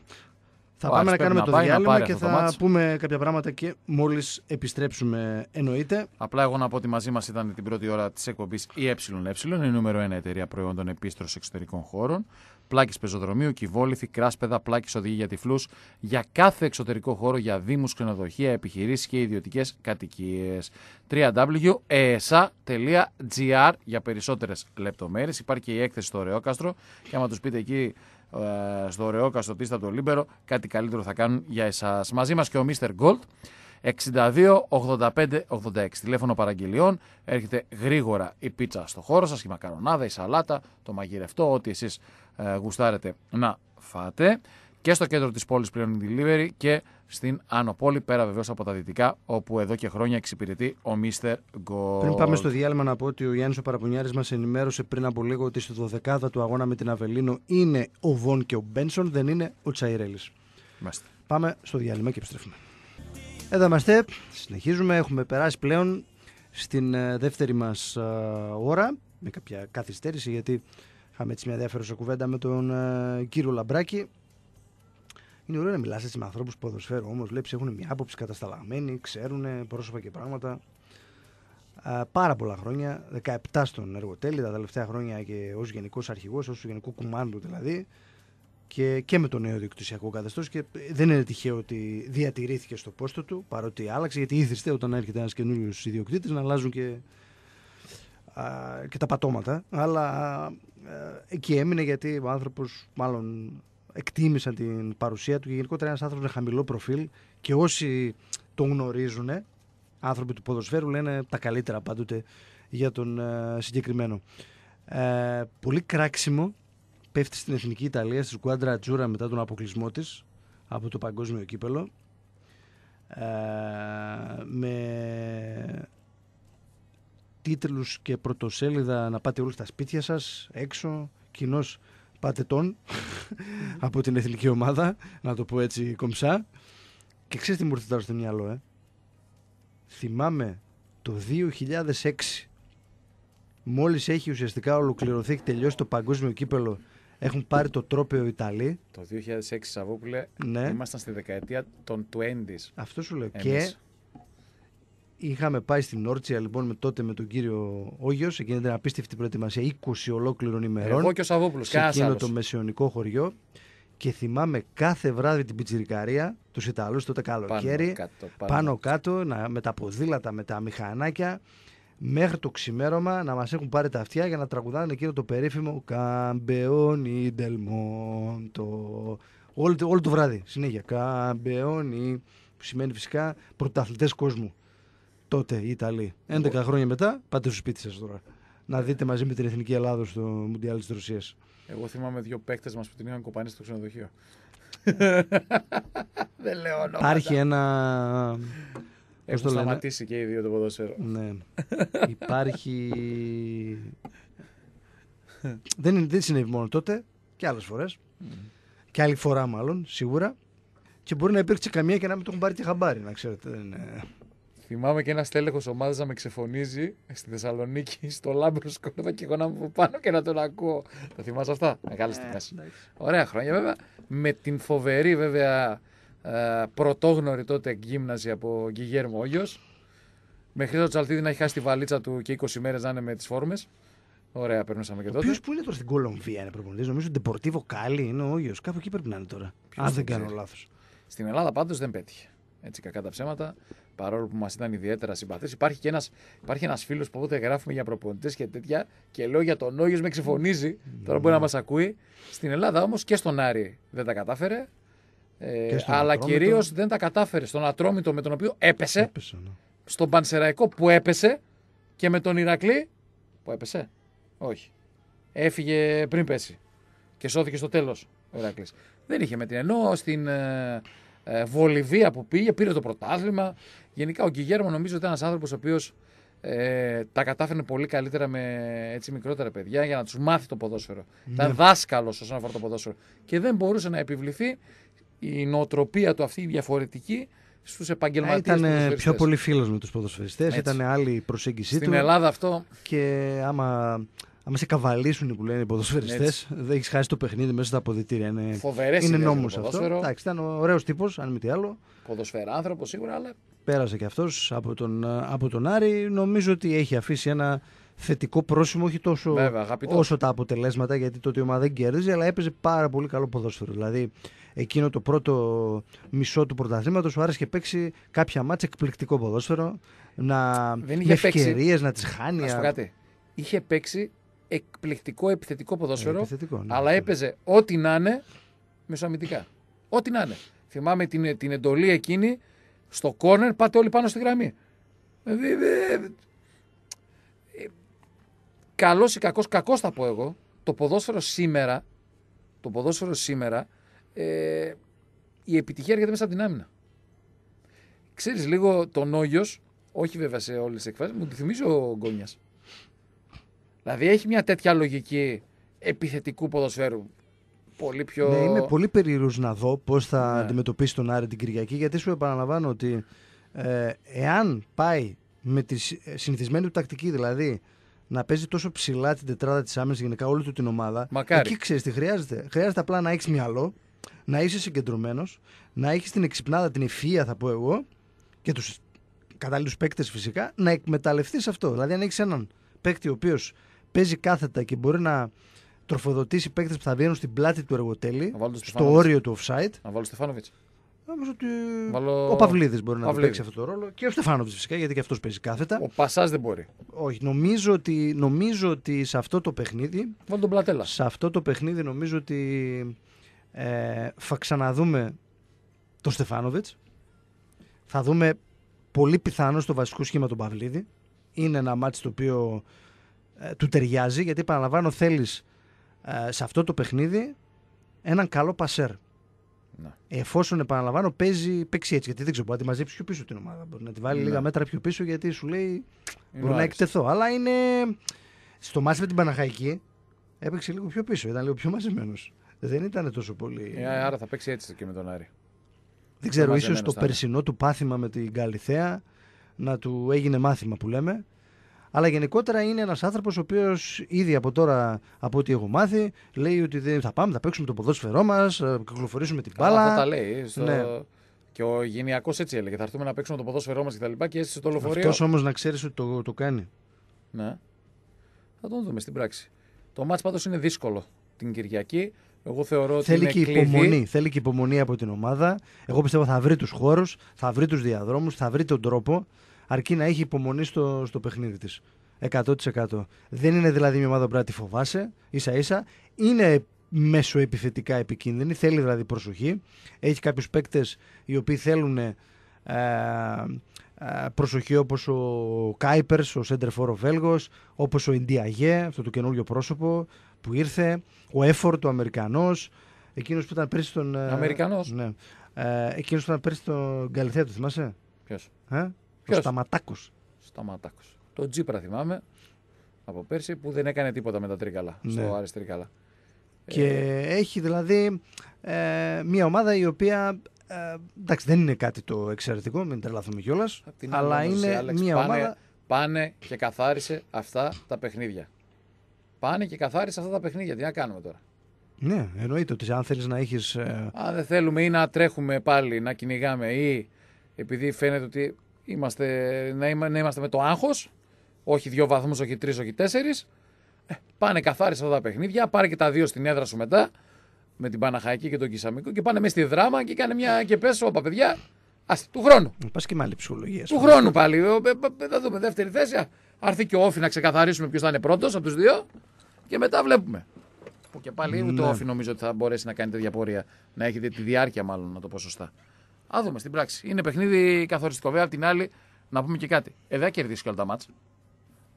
Θα Ο πάμε Άρης να πρέπει κάνουμε να το πάει, να διάλειμμα πάρει και αυτό το θα μάτς. πούμε κάποια πράγματα και μόλις επιστρέψουμε εννοείται. Απλά εγώ να πω ότι μαζί μας ήταν την πρώτη ώρα της εκπομπής η ΕΕ, η νούμερο 1 εταιρεία προϊόντων επίστρωσης εξωτερικών χώρων. Πλάκες πεζοδρομίου, κυβόλιθοι, κράσπεδα, πλάκες οδηγοί για τυφλούς για κάθε εξωτερικό χώρο για δήμους, ξενοδοχεία, επιχειρήσεις και ιδιωτικές κατοικίες. www.esa.gr για περισσότερες λεπτομέρειες. Υπάρχει και η έκθεση στο Ωραιόκαστρο και άμα τους πείτε εκεί ε, στο Ωραιόκαστρο ότι είστε από το Λίμπερο, κάτι καλύτερο θα κάνουν για εσάς. Μαζί μας και ο Mr. Gold. 62 85 86. Τηλέφωνο παραγγελιών. Έρχεται γρήγορα η πίτσα στο χώρο σας, η μακαρονάδα, η σαλάτα, το μαγειρευτό, ό,τι εσείς ε, γουστάρετε να φάτε. Και στο κέντρο της πόλης πλέον η delivery και στην Άνω Πόλη, πέρα βεβαίως από τα δυτικά, όπου εδώ και χρόνια εξυπηρετεί ο Mr. Gold. Πριν πάμε στο διάλειμμα να πω ότι ο Γιάννης ο Παραπονιάρης μας ενημέρωσε πριν από λίγο ότι στο 12 του αγώνα με την Αβελίνο είναι ο Βον και ο Μπένσον, δεν είναι ο Τσαϊρέλης. Είμαστε. Πάμε στο διάλειμμα και επιστρέφουμε. Εδώ είμαστε, συνεχίζουμε, έχουμε περάσει πλέον στην ε, δεύτερη μας ε, ώρα με κάποια καθυστέρηση γιατί είχαμε έτσι μια ενδιαφέρουσα κουβέντα με τον ε, κύριο Λαμπράκη. Είναι ωραίο να μιλάς έτσι με ανθρώπους ποδοσφαίρου όμως, βλέπεις έχουν μια άποψη κατασταλαγμένη, ξέρουν πρόσωπα και πράγματα. Α, πάρα πολλά χρόνια, 17 στον εργοτέλη, τα τελευταία χρόνια και ως γενικός αρχηγός, ως γενικού κουμάντου δηλαδή και, και με το νέο διοκτησιακό καθεστώς. Και δεν είναι τυχαίο ότι διατηρήθηκε στο πόστο του παρότι άλλαξε. Γιατί ήθιστε όταν έρχεται ένας καινούριος ιδιοκτήτης να αλλάζουν και, α, και τα πατώματα. Αλλά α, εκεί έμεινε γιατί ο άνθρωπος μάλλον εκτίμησαν την παρουσία του και γενικότερα ένας άνθρωπος με χαμηλό προφίλ και όσοι τον γνωρίζουν, άνθρωποι του ποδοσφαίρου, λένε τα καλύτερα πάντοτε για τον ε, συγκεκριμένο. Ε, πολύ κράξιμο πέφτει στην εθνική Ιταλία, στη Σκουάντρα Ατζούρα μετά τον αποκλεισμό της από το παγκόσμιο κύπελο ε, με τίτλους και πρωτοσέλιδα να πάτε όλοι στα σπίτια σας έξω κοινώ πάτε τον από την εθνική ομάδα να το πω έτσι κομψά και ξέρεις τι μου ήρθε τώρα στο μυαλό ε; θυμάμαι το 2006 μόλις έχει ουσιαστικά ολοκληρωθεί και τελειώσει το παγκόσμιο κύπελο έχουν πάρει το τρόπαιο Ιταλοί. Το 2006 Σαββόπουλε Ναι. ήμασταν στη δεκαετία των 20s. Αυτό σου λέω. Εμείς. Και είχαμε πάει στην Όρτσια λοιπόν με, τότε με τον κύριο Όγιο. Εκείνη την απίστευτη προετοιμασία 20 ολόκληρων ημερών. Εγώ και ο Σαββόπουλος. σε Κανένα εκείνο άλλος. το μεσαιωνικό χωριό. Και θυμάμαι κάθε βράδυ την πιτσιρικαρία, τους Ιταλούς τότε καλοκαίρι, Πάνω κάτω. πάνω κάτω, να, με τα ποδήλατα, με τα μηχανάκια, μέχρι το ξημέρωμα να μας έχουν πάρει τα αυτιά για να τραγουδάνε εκείνο το περίφημο Καμπεόνι Ντελμόντο. Όλο, το- όλο το βράδυ, συνέχεια. Καμπεόνι, που σημαίνει φυσικά πρωταθλητές κόσμου. Τότε οι Ιταλοί. 11 χρόνια μετά, πάτε στο σπίτι σας τώρα. Να δείτε μαζί με την Εθνική Ελλάδα στο Μουντιάλ της Ρωσίας. Εγώ θυμάμαι δύο παίκτες μας που την είχαν κοπανίσει στο ξενοδοχείο. Δεν λέω ονόματα. Υπάρχει ένα... πώς Έχουν το λένε; σταματήσει και οι δύο το ποδόσφαιρο. Ναι. Υπάρχει. δεν, είναι- δεν συνέβη μόνο τότε και άλλες φορές. Και άλλη φορά μάλλον, σίγουρα. Και μπορεί να υπήρξε καμία και να μην το έχουν πάρει και χαμπάρι, να ξέρετε. Δεν είναι... Θυμάμαι και ένας τέλεχος ομάδας να με ξεφωνίζει στη Θεσσαλονίκη, στο λάμπρος σκόρδα και εγώ να μου πάνω και να τον ακούω. Τα θυμάσαι αυτά; Μεγάλη Ε, στιγμή. Ωραία χρόνια βέβαια. Με την φοβερή βέβαια ε, πρωτόγνωρη τότε γύμναση από Γκυγέρμο Όγιος. Με Χρήστο Τσαλτίδη να έχει χάσει τη βαλίτσα του και 20 μέρες να είναι με τις φόρμες. Ωραία, περνούσαμε και τότε. Ποιο που είναι τώρα στην Κολομβία είναι προπονητής, νομίζω Deportivo Cali είναι ο Όγιος. Κάπου εκεί πρέπει να είναι τώρα. Ποιος Αν το δεν κάνω ξέρει. λάθος. Στην Ελλάδα πάντως δεν πέτυχε. Έτσι, κακά τα ψέματα. Παρόλο που μας ήταν ιδιαίτερα συμπαθή. Υπάρχει και ένας υπάρχει ένας φίλος που όποτε γράφουμε για προπονητές και τέτοια και λέω για τον Όγιο με ξεφωνίζει. Τώρα μπορεί να μας ακούει. Στην Ελλάδα όμως και στον Άρη δεν τα κατάφερε. Ε, Και στον αλλά Ατρόμητο. κυρίως δεν τα κατάφερε στον Ατρόμητο με τον οποίο έπεσε. Έπεσε, ναι. Στον Πανσεραϊκό που έπεσε. Και με τον Ηρακλή που έπεσε. Όχι. Έφυγε πριν πέσει. Και σώθηκε στο τέλος ο Ηρακλής. Δεν είχε με την ενώ στην ε, ε, Βολιβία που πήγε, πήρε το πρωτάθλημα. Γενικά ο Γκυγέρμο νομίζω ήταν ένας άνθρωπος ο οποίος ε, τα κατάφερε πολύ καλύτερα με έτσι μικρότερα παιδιά για να τους μάθει το ποδόσφαιρο. Ήταν δάσκαλος όσον αφορά το ποδόσφαιρο. Και δεν μπορούσε να επιβληθεί η νοοτροπία του αυτή η διαφορετική στους επαγγελματίες. Ήταν πιο πολύ φίλος με τους ποδοσφαιριστές, Έτσι. ήταν άλλη η προσέγγιση Στην του. Ελλάδα αυτό Και άμα, άμα σε καβαλήσουν που λένε οι ποδοσφαιριστές, Έτσι. δεν έχεις χάσει το παιχνίδι μέσα στα αποδητήρια. Είναι, φοβερές είναι νόμο νόμος αυτό. ποδόσφαιρο. Εντάξει, ήταν ωραίος τύπος, αν μη τι άλλο. Ποδοσφαιράνθρωπο σίγουρα, αλλά Πέρασε και αυτός από τον, από τον Άρη. Νομίζω ότι έχει αφήσει ένα θετικό πρόσημο, όχι τόσο Βέβαια, αγαπητός. όσο τα αποτελέσματα, γιατί τότε η ομάδα δεν κέρδιζε, αλλά έπαιζε πάρα πολύ καλό ποδόσφαιρο. Δηλαδή, εκείνο το πρώτο μισό του πρωταθλήματος σου άρεσε και παίξει κάποια μάτσα εκπληκτικό ποδόσφαιρο. Να, Δεν με είχε παίξει- ευκαιρίες να τις χάνει. να σου πω κάτι. Είχε παίξει εκπληκτικό επιθετικό ποδόσφαιρο, Επιθετικό, ναι. αλλά έπαιζε ό,τι να είναι μεσοαμυντικά. Ό,τι να είναι. Θυμάμαι την, την εντολή εκείνη στο κόρνερ, πάτε όλοι πάνω στη γραμμή. Δηλαδή, ε, ε, καλός ή κακός, κακός θα πω εγώ, το ποδόσφαιρο σήμερα, το ποδόσφαιρο σήμερα, ε, η επιτυχία έρχεται μέσα από την άμυνα. Ξέρεις λίγο τον Όγιος, όχι βέβαια σε όλες τις εκφράσεις, μου τη θυμίζει ο Γκόνιας. Δηλαδή έχει μια τέτοια λογική επιθετικού ποδοσφαίρου. Πολύ πιο... Ναι, είμαι πολύ περίεργος να δω πώς θα Ναι. αντιμετωπίσει τον Άρη την Κυριακή, γιατί σου επαναλαμβάνω ότι ε, εάν πάει με τη συ- ε, συνηθισμένη του τακτική, δηλαδή να παίζει τόσο ψηλά την τετράδα της άμυνας γενικά όλη του την ομάδα. Μακάρι. Εκεί ξέρεις τι χρειάζεται. Χρειάζεται απλά να έχεις μυαλό, να είσαι συγκεντρωμένος, να έχεις την εξυπνάδα, την ευφυα θα πω εγώ, και τους κατάλληλους παίκτες φυσικά, να εκμεταλλευτείς αυτό. Δηλαδή, αν έχεις έναν παίκτη ο οποίος παίζει κάθετα και μπορεί να τροφοδοτήσει παίκτες που θα βγαίνουν στην πλάτη του εργοτέλη, Να βάλω τον στο Στεφάνοβιτς. όριο του offside. Να βάλω Στεφάνοβιτς. Νομίζω ότι Βάλω- ο Παυλίδης μπορεί να το Παυλίδης. παίξει αυτό το ρόλο και ο Στεφάνοβιτς φυσικά γιατί και αυτός παίζει κάθετα. Ο Πασάς δεν μπορεί. Όχι, νομίζω ότι, νομίζω ότι σε αυτό το παιχνίδι, Βάλω τον Πλατέλα. σε αυτό το παιχνίδι νομίζω ότι ε, θα ξαναδούμε τον Στεφάνοβιτς. Θα δούμε πολύ πιθανό στο βασικό σχήμα τον Παυλίδη. Είναι ένα μάτι το οποίο ε, του ταιριάζει γιατί επαναλαμβάνω θέλεις ε, σε αυτό το παιχνίδι έναν καλό πασέρ. Ναι. Εφόσον επαναλαμβάνω παίζει, παίξει έτσι γιατί δεν ξέρω μπορεί να τη μαζέψει πιο πίσω την ομάδα. Μπορεί να τη βάλει Ναι. λίγα μέτρα πιο πίσω γιατί σου λέει Είναι μπορεί ο να Άρης. εκτεθώ. Αλλά είναι στο μάτι με την Παναχαϊκή έπαιξε λίγο πιο πίσω, ήταν λίγο πιο μαζεμένος. Δεν ήταν τόσο πολύ. Ε, άρα θα παίξει έτσι και με τον Άρη. Δεν ξέρω, ίσως μαζεμένος το θα είναι. περσινό του πάθημα με την Καλιθέα να του έγινε μάθημα που λέμε. Αλλά γενικότερα είναι ένας άνθρωπος ο οποίος ήδη από τώρα, από ό,τι έχω μάθει, λέει ότι δεν θα πάμε, θα παίξουμε το ποδόσφαιρό μας, κυκλοφορήσουμε την Καλά, μπάλα. αυτά τα λέει. Στο... Ναι. Και ο Γενιακός έτσι έλεγε. Θα έρθουμε να παίξουμε το ποδόσφαιρό μας και τα λοιπά και έτσι στο λεωφορείο. Αυτός όμως να ξέρεις ότι το, το κάνει. Ναι. Θα τον δούμε στην πράξη. Το μάτς πάντως είναι δύσκολο την Κυριακή. Εγώ θεωρώ ότι Θέλει είναι και κλειδί. υπομονή. Θέλει και υπομονή από την ομάδα. Εγώ πιστεύω θα βρει τους χώρους, θα βρει τους διαδρόμους, θα βρει τον τρόπο, αρκεί να έχει υπομονή στο, στο παιχνίδι της. 100%. Δεν είναι δηλαδή μια ομάδα που πρέπει να τη φοβάσαι, ίσα ίσα. Είναι μέσω επιθετικά επικίνδυνη, θέλει δηλαδή προσοχή. Έχει κάποιους παίκτες οι οποίοι θέλουν ε, ε, προσοχή όπως ο Κάιπερς, ο Σέντερφορ ο Βέλγος, όπως ο Ιντιαγέ, αυτό το καινούριο πρόσωπο που ήρθε, ο Έφορτ, ο Αμερικανός, εκείνος που ήταν πέρσι στον... ε, Αμερικανός; Ναι. Ε, εκείνος που ήταν πέρσι στον Γκαλιθέα, το θυμάσαι; Ποιος; Ε; Ο Ποιος; Σταματάκος. Σταματάκος. Το Τζίπρα θυμάμαι από πέρσι που δεν έκανε τίποτα με τα τρίκαλα. Ναι. Στο Άρης Τρίκαλα. Και Ε, έχει δηλαδή ε, μια ομάδα η οποία Ε, εντάξει, δεν είναι κάτι το εξαιρετικό, μην τρελαθούμε κιόλας. Απ' την άλλη Αλλά όμως, είναι Άλεξ, μια πάνε, ομάδα. Πάνε και καθάρισε αυτά τα παιχνίδια. Πάνε και καθάρισε αυτά τα παιχνίδια. Τι να κάνουμε τώρα; Ναι, εννοείται ότι αν θέλεις να έχεις. Αν δεν θέλουμε ή να τρέχουμε πάλι, να κυνηγάμε ή επειδή φαίνεται ότι είμαστε, να, είμα- να είμαστε με το άγχος, όχι δύο βαθμούς, όχι τρεις, όχι τέσσερις, ε, πάνε καθάρισε αυτά τα παιχνίδια, πάρε και τα δύο στην έδρα σου μετά, με την Παναχαϊκή και τον Κισαμικό και πάνε μέσα στη δράμα και κάνε μια και πες, όπα παιδιά, ας, του χρόνου. Πας και με άλλη ψυχολογία. ας Του πούμε. χρόνου πάλι. Ε, ε, ε, Θα δούμε δεύτερη θέση. Α, Άρθει και ο Όφη να ξεκαθαρίσουμε ποιος θα είναι πρώτος από τους δύο και μετά βλέπουμε. Που και πάλι ούτε ο Ναι. Όφη νομίζω ότι θα μπορέσει να κάνει τέτοια πορεία. Να έχει τη διάρκεια, μάλλον να το πω σωστά. Α δούμε στην πράξη. Είναι παιχνίδι καθοριστικό. Βέβαια, απ' την άλλη, να πούμε και κάτι. Ε, δεν θα κερδίσει και όλα τα μάτσα.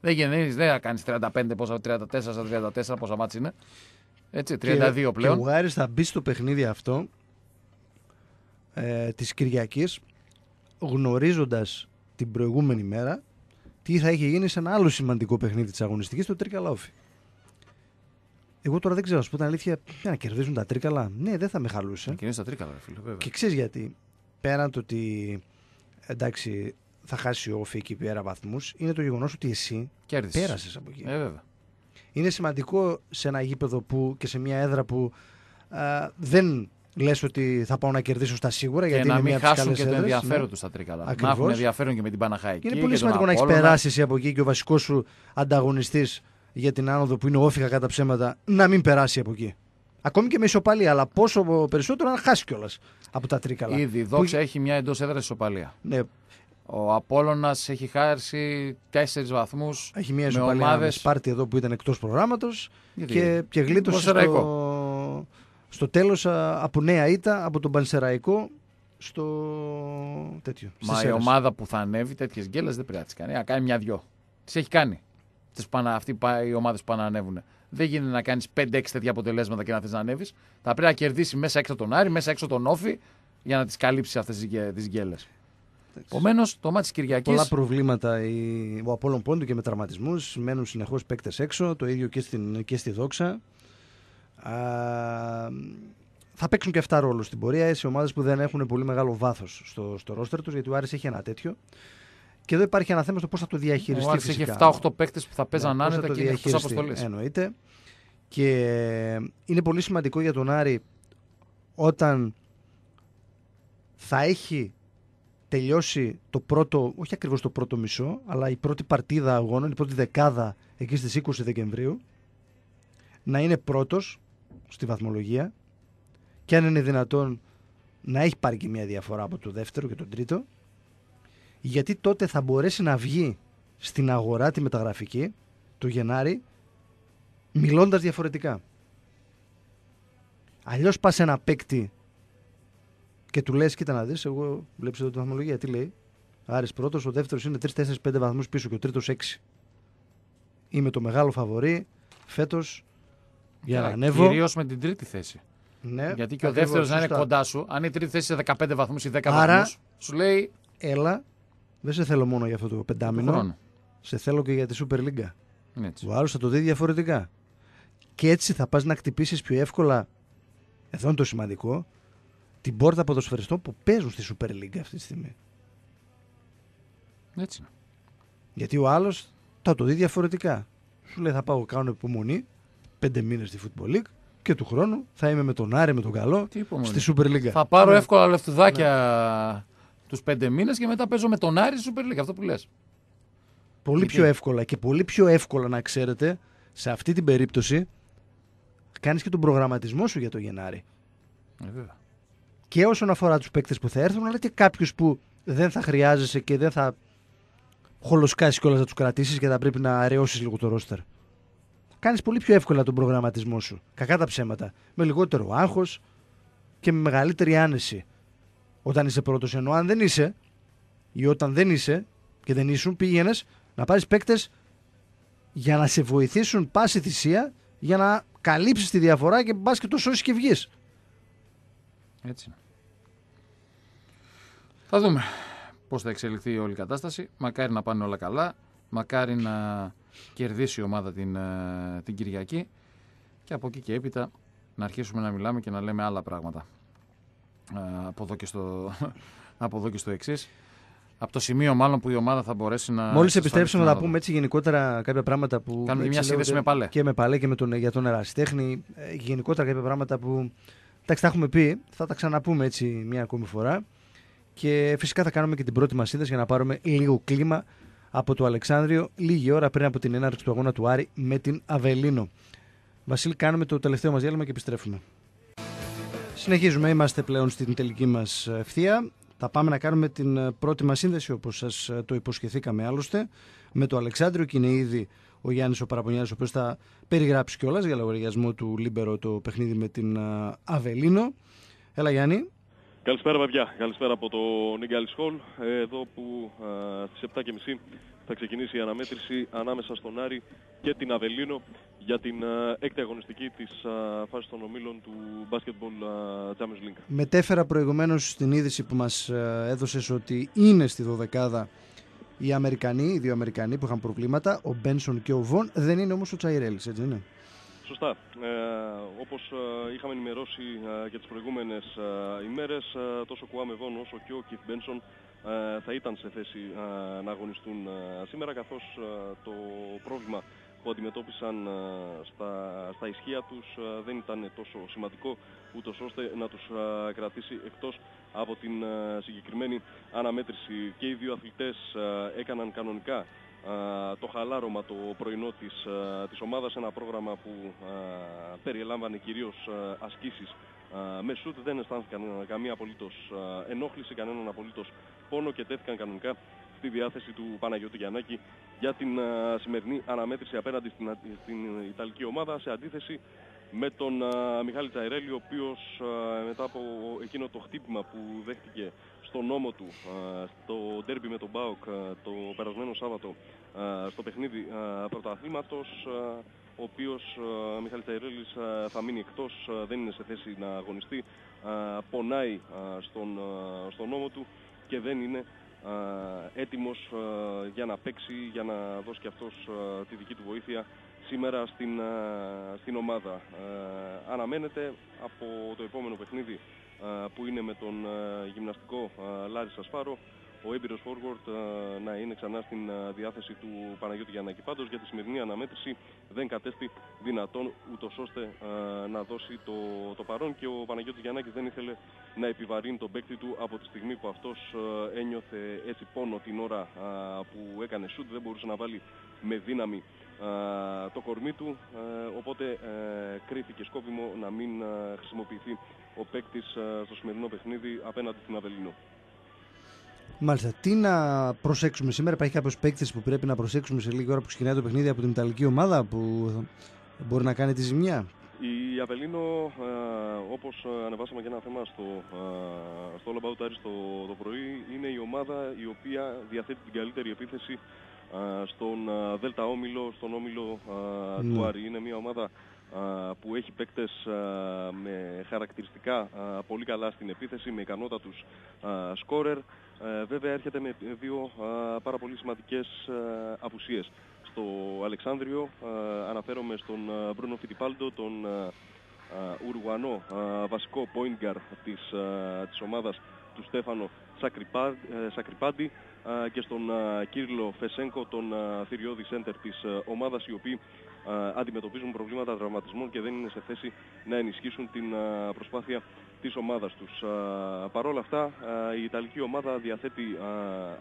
Δεν γεννήσει, δεν θα κάνεις 35, πόσα, 34 στα 34, πόσα μάτσα είναι. Έτσι, 32 πλέον. Και ο Άρης θα μπει στο παιχνίδι αυτό ε, της Κυριακής γνωρίζοντας την προηγούμενη μέρα τι θα είχε γίνει σε ένα άλλο σημαντικό παιχνίδι της αγωνιστικής, το Τρίκαλα Όφη. Εγώ τώρα δεν ξέρω, να σου πω την αλήθεια, για να κερδίσουν τα Τρίκαλα. Ναι, δεν θα με χαλούσε. Και είναι στα τρίκαλα, ρε φίλε, βέβαια. Και ξέρεις γιατί; Πέραν το ότι εντάξει, θα χάσει ο Όφη εκεί πέρα βαθμούς, είναι το γεγονός ότι εσύ Κέρδισες. πέρασες από εκεί. Ε, βέβαια. Είναι σημαντικό σε ένα γήπεδο που, και σε μια έδρα που α, δεν λες ότι θα πάω να κερδίσω στα σίγουρα Και γιατί να είναι μην μια από τις χάσουν καλές και το έδρες, ενδιαφέρον ναι. τους στα τρίκαλα. Να Ακριβώς. έχουν ενδιαφέρον και με την Παναχαϊκή. Είναι και πολύ τον σημαντικό να έχεις Απόλλωνα. περάσεις εσύ από εκεί και ο βασικός σου ανταγωνιστής για την άνοδο που είναι ο Όφηκα κατά ψέματα να μην περάσει από εκεί. Ακόμη και με ισοπαλία, αλλά πόσο περισσότερο να χάσει κιόλας από τα τρίκαλα. Ήδη η Που- Δόξα έχει μια εντός έδρας ισοπαλία. Ναι, Ο Απόλλωνας έχει χάσει τέσσερις βαθμούς. έχει μια με ισοπαλία με ομάδες- Σπάρτη εδώ που ήταν εκτός προγράμματος Γιατί; και, και γλίτωσε Πανσεραϊκό. στο, στο τέλος από νέα ήττα από τον Πανσεραϊκό στο τέτοιο. στις Μα η Σέρρες. ομάδα που θα ανέβει τέτοιες γκέλες δεν πρέπει να τις κάνει. Να κάνει μια-δυο. Τις έχει κάνει. Τις πανα, αυτοί πα- οι ομάδες που πάνε να ανέβουν. Δεν γίνεται να κάνεις 5-6 τέτοια αποτελέσματα και να θες να ανέβεις. Θα πρέπει να κερδίσει μέσα έξω τον Άρη, μέσα έξω τον Όφη για να τις καλύψει αυτές τις γκέλε. Επομένως, το μάτι της Κυριακή. Πολλά προβλήματα η, ο Απόλλων Πόντου και με τραυματισμούς μένουν συνεχώς παίκτες έξω, το ίδιο και, στην, και στη Δόξα. Α, θα παίξουν και αυτά ρόλο στην πορεία σε ομάδες που δεν έχουν πολύ μεγάλο βάθος στο, στο ρόστερ τους, γιατί ο Άρης έχει ένα τέτοιο. Και εδώ υπάρχει ένα θέμα στο πώς θα το διαχειριστεί Ο Άρης έχει φυσικά. 7-8 παίκτες που θα παίζαν Ναι, πώς θα άνετα το και είναι εκτός διαχειριστεί, αποστολής. Εννοείται. Και είναι πολύ σημαντικό για τον Άρη όταν θα έχει τελειώσει το πρώτο, όχι ακριβώς το πρώτο μισό, αλλά η πρώτη παρτίδα αγώνων, η πρώτη δεκάδα εκεί στις 20 Δεκεμβρίου, να είναι πρώτος στη βαθμολογία και αν είναι δυνατόν να έχει πάρει και μια διαφορά από το δεύτερο και τον τρίτο, γιατί τότε θα μπορέσει να βγει στην αγορά τη μεταγραφική το Γενάρη μιλώντας διαφορετικά. Αλλιώς πας σε ένα παίκτη και του λες κοίτα να δεις εγώ βλέπεις εδώ τη βαθμολογία τι λέει Άρης πρώτος, ο δεύτερος είναι 3, 4, 5 βαθμούς πίσω και ο τρίτος 6 είμαι το μεγάλο φαβορή φέτος για να ανέβω Κυρίως με την τρίτη θέση. ναι, Γιατί και ο ακριβώς, δεύτερος να είναι σωστά. κοντά σου, αν η τρίτη θέση σε 15 βαθμούς ή 10 Άρα- βαθμούς, σου λέει έλα δεν σε θέλω μόνο για αυτό το του πεντάμινο χρόνου. σε θέλω και για τη Super League Είναι έτσι. Ο άλλος θα το δει διαφορετικά. Και έτσι θα πας να χτυπήσεις πιο εύκολα, εδώ είναι το σημαντικό, την πόρτα ποδοσφαιριστών που παίζουν στη Super League αυτή τη στιγμή. έτσι είναι. Γιατί ο άλλος θα το δει διαφορετικά. Σου λέει θα πάω κάνω υπομονή, πέντε μήνες στη Football League και του χρόνου θα είμαι με τον Άρη, με τον Καλό, Τι υπομονή. στη Super League. Θα πάρω Ναι. εύκολα λεφτουδάκια τους 5 μήνες και μετά παίζω με τον Άρη στη Super League. Αυτό που λες. Πολύ Γιατί; πιο εύκολα και πολύ πιο εύκολα να ξέρετε, σε αυτή την περίπτωση, κάνεις και τον προγραμματισμό σου για το Γενάρη. Ε, βέβαια. και όσον αφορά τους παίκτες που θα έρθουν, αλλά και κάποιους που δεν θα χρειάζεσαι και δεν θα χολοσκάσεις κιόλας να τους κρατήσεις και θα πρέπει να αραιώσεις λίγο το ρόστερ. Κάνεις πολύ πιο εύκολα τον προγραμματισμό σου. Κακά τα ψέματα. Με λιγότερο άγχος και με μεγαλύτερη άνεση. Όταν είσαι πρώτος ενώ αν δεν είσαι ή όταν δεν είσαι και δεν ήσουν πήγαινες να πάρεις παίκτες για να σε βοηθήσουν πάση θυσία για να καλύψεις τη διαφορά και πας και το σώσεις και βγεις. Έτσι είναι. Θα δούμε πώς θα εξελιχθεί η όλη κατάσταση. Μακάρι να πάνε όλα καλά. Μακάρι να κερδίσει η ομάδα την, ε, την Κυριακή. Και από εκεί και έπειτα να αρχίσουμε να μιλάμε και να λέμε άλλα πράγματα. Ε, από εδώ και στο, από εδώ και στο εξής. Από το σημείο μάλλον που η ομάδα θα μπορέσει να. Μόλις επιστρέψουμε να πούμε έτσι γενικότερα κάποια πράγματα που. Κάνουμε μια σύνδεση με παλέ. Και με παλέ και με τον, για τον ερασιτέχνη. Ε, γενικότερα κάποια πράγματα που. Εντάξει, τα έχουμε πει. Θα τα ξαναπούμε έτσι μια ακόμη φορά. Και φυσικά θα κάνουμε και την πρώτη μας σύνδεση για να πάρουμε λίγο κλίμα από το Αλεξάνδριο λίγη ώρα πριν από την έναρξη του αγώνα του Άρη με την Αβελίνο. Βασίλη, κάνουμε το τελευταίο μας διάλειμμα και επιστρέφουμε. Συνεχίζουμε, είμαστε πλέον στην τελική μας ευθεία. Θα πάμε να κάνουμε την ε, πρώτη μας σύνδεση όπως σας ε, το υποσχεθήκαμε άλλωστε με το Αλεξάνδριο και είναι ήδη ο Γιάννης ο Παραπονιάρης ο οποίος θα περιγράψει κιόλας για λογαριασμό του Λίμπερο το παιχνίδι με την ε, Αβελίνο. Έλα Γιάννη. Καλησπέρα παιδιά, καλησπέρα από το Nick Galis Hall, εδώ που α, στις 7.30 θα ξεκινήσει η αναμέτρηση ανάμεσα στον Άρη και την Αβελίνο για την έκτη αγωνιστική της φάσης των ομίλων του Basketball Champions League. Μετέφερα προηγουμένως στην είδηση που μας έδωσες ότι είναι στη δωδεκάδα οι Αμερικανοί, οι δύο Αμερικανοί που είχαν προβλήματα, ο Μπένσον και ο Βον, δεν είναι όμως ο Τσαϊρέλης, έτσι είναι; Σωστά. Ε, όπως ε, είχαμε ενημερώσει ε, και τις προηγούμενες ε, ημέρες, ε, τόσο Κουάμε Βον όσο και ο Κιθ Μπένσον θα ήταν σε θέση να αγωνιστούν σήμερα, καθώς το πρόβλημα που αντιμετώπισαν ε, στα, στα ισχύα τους ε, δεν ήταν τόσο σημαντικό ούτως ώστε να τους ε, κρατήσει εκτός από την συγκεκριμένη αναμέτρηση. Και οι δύο αθλητές έκαναν κανονικά το χαλάρωμα το πρωινό της, της ομάδας, ένα πρόγραμμα που περιελάμβανε κυρίως ασκήσεις με σούτ δεν αισθάνθηκαν καμία απολύτως ενόχληση, κανέναν απολύτως πόνο και τέθηκαν κανονικά στη διάθεση του Παναγιώτη Γιαννάκη για την σημερινή αναμέτρηση απέναντι στην, στην Ιταλική ομάδα σε αντίθεση με τον Μιχάλη Τσαϊρέλη ο οποίος μετά από εκείνο το χτύπημα που δέχτηκε στο νόμο του στο ντέρμπι με τον Μπάουκ το περασμένο Σάββατο στο παιχνίδι πρωταθλήματος ο οποίος ο Μιχάλης Τσαϊρέλης θα μείνει εκτός, δεν είναι σε θέση να αγωνιστεί, πονάει στον, στον νόμο του και δεν είναι έτοιμος για να παίξει, για να δώσει και αυτός τη δική του βοήθεια σήμερα στην, στην ομάδα. Αναμένεται από το επόμενο παιχνίδι που είναι με τον γυμναστικό Λάρη Σασφάρο ο έμπειρος forward ε, να είναι ξανά στην ε, διάθεση του Παναγιώτη Γιαννάκη. Πάντως για τη σημερινή αναμέτρηση δεν κατέστη δυνατόν ούτως ώστε ε, να δώσει το, το παρόν και ο Παναγιώτης Γιαννάκης δεν ήθελε να επιβαρύνει τον παίκτη του από τη στιγμή που αυτός ένιωθε έτσι πόνο την ώρα που έκανε σουτ, δεν μπορούσε να βάλει με δύναμη το κορμί του, οπότε κρίθηκε σκόπιμο να μην χρησιμοποιηθεί ο παίκτης στο σημερινό παιχνίδι απέναντι στην Αβελίνο. Μάλιστα. Τι να προσέξουμε σήμερα, υπάρχει κάποιος παίκτης που πρέπει να προσέξουμε σε λίγη ώρα που ξεκινάει το παιχνίδι από την Ιταλική ομάδα που μπορεί να κάνει τη ζημιά; Η Αβελίνο, ε, όπως ανεβάσαμε και ένα θέμα στο, ε, στο All About το, το πρωί, είναι η ομάδα η οποία διαθέτει την καλύτερη επίθεση ε, στον ε, Δέλτα Όμιλο, στον Όμιλο ε, του ναι. Άρη. Είναι μια ομάδα που έχει παίκτες με χαρακτηριστικά πολύ καλά στην επίθεση, με ικανότατους σκόρερ. Ε, βέβαια έρχεται με δύο πάρα πολύ σημαντικές απουσίες. Στο Αλεξάνδριο αναφέρομαι στον Μπρούνο Φιτιπάλντο, τον Ουρουανό βασικό point guard της, της ομάδας του Στέφανο Σακριπάντη και στον Κύριλο Φεσέγκο, τον θηριώδη σέντερ της ομάδας, οι οποίοι αντιμετωπίζουν προβλήματα δραματισμών και δεν είναι σε θέση να ενισχύσουν την προσπάθεια της ομάδας τους. Παρ' όλα αυτά η Ιταλική ομάδα διαθέτει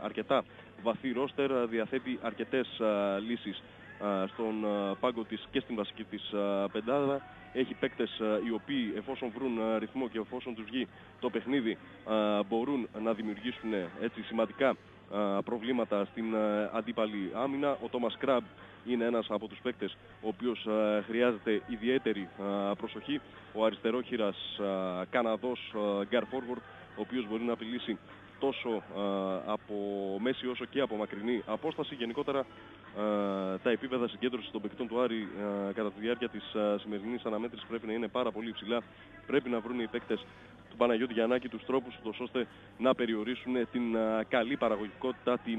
αρκετά βαθύ ρόστερ, διαθέτει αρκετές λύσεις στον πάγκο της και στην βασική της πεντάδα. Έχει παίκτες οι οποίοι εφόσον βρουν ρυθμό και εφόσον τους βγει το παιχνίδι μπορούν να δημιουργήσουν έτσι σημαντικά προβλήματα στην αντίπαλη άμυνα. Ο Τόμας Κραμπ είναι ένας από τους παίκτες ο οποίος χρειάζεται ιδιαίτερη προσοχή. Ο αριστερόχειρας Καναδός Γκάρ Forward ο οποίος μπορεί να απειλήσει τόσο από μέση όσο και από μακρινή απόσταση. Γενικότερα τα επίπεδα συγκέντρωσης των παικτών του Άρη κατά τη διάρκεια της σημερινής αναμέτρησης πρέπει να είναι πάρα πολύ υψηλά. Πρέπει να βρουν οι παίκτες του Παναγιώτη Γιαννάκη τους τρόπους ώστε να περιορίσουν την καλή παραγωγικότητα, την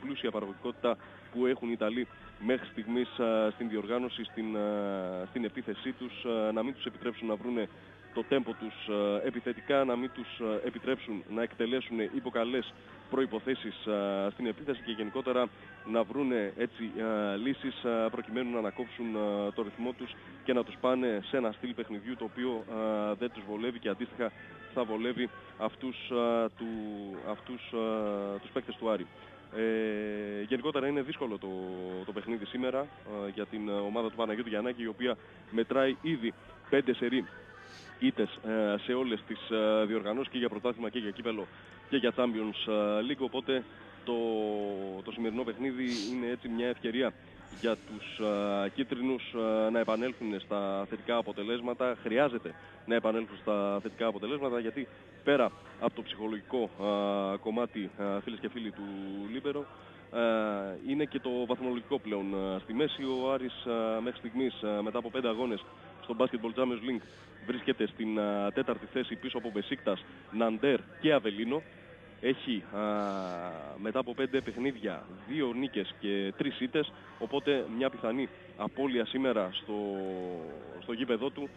πλούσια παραγωγικότητα που έχουν οι Ιταλοί μέχρι στιγμής στην διοργάνωση, στην, στην επίθεσή τους, να μην τους επιτρέψουν να βρουν το τέμπο τους ε, επιθετικά, να μην τους ε, επιτρέψουν να εκτελέσουν υπό καλές προϋποθέσεις ε, στην επίθεση και γενικότερα να βρουν έτσι λύσεις προκειμένου να ανακόψουν το ρυθμό τους και να τους πάνε σε ένα στυλ παιχνιδιού το οποίο δεν τους βολεύει και αντίστοιχα θα βολεύει αυτούς, του, αυτούς τους παίκτες του Άρη. Ε, γενικότερα είναι δύσκολο το, το παιχνίδι σήμερα για την ομάδα του Παναγιώτου Γιαννάκη η οποία μετράει ήδη πέντε σερί ήττες ε, σε όλες τις ε, διοργανώσεις και για πρωτάθλημα και για κύπελο και για Champions ε, League οπότε το, το σημερινό παιχνίδι είναι έτσι μια ευκαιρία για τους α, κίτρινους να επανέλθουν στα θετικά αποτελέσματα. Χρειάζεται να επανέλθουν στα θετικά αποτελέσματα γιατί πέρα από το ψυχολογικό κομμάτι φίλες και φίλοι του Λίμπερο είναι και το βαθμολογικό πλέον στη μέση. Ο Άρης μέχρι στιγμής μετά από πέντε αγώνες στο Basketball Champions League βρίσκεται στην τέταρτη θέση πίσω από Μπεσίκτας, Ναντέρ και Αβελίνο. Έχει μετά από πέντε παιχνίδια δύο νίκες και τρεις ήττες, οπότε μια πιθανή απώλεια σήμερα στο, στο γήπεδό του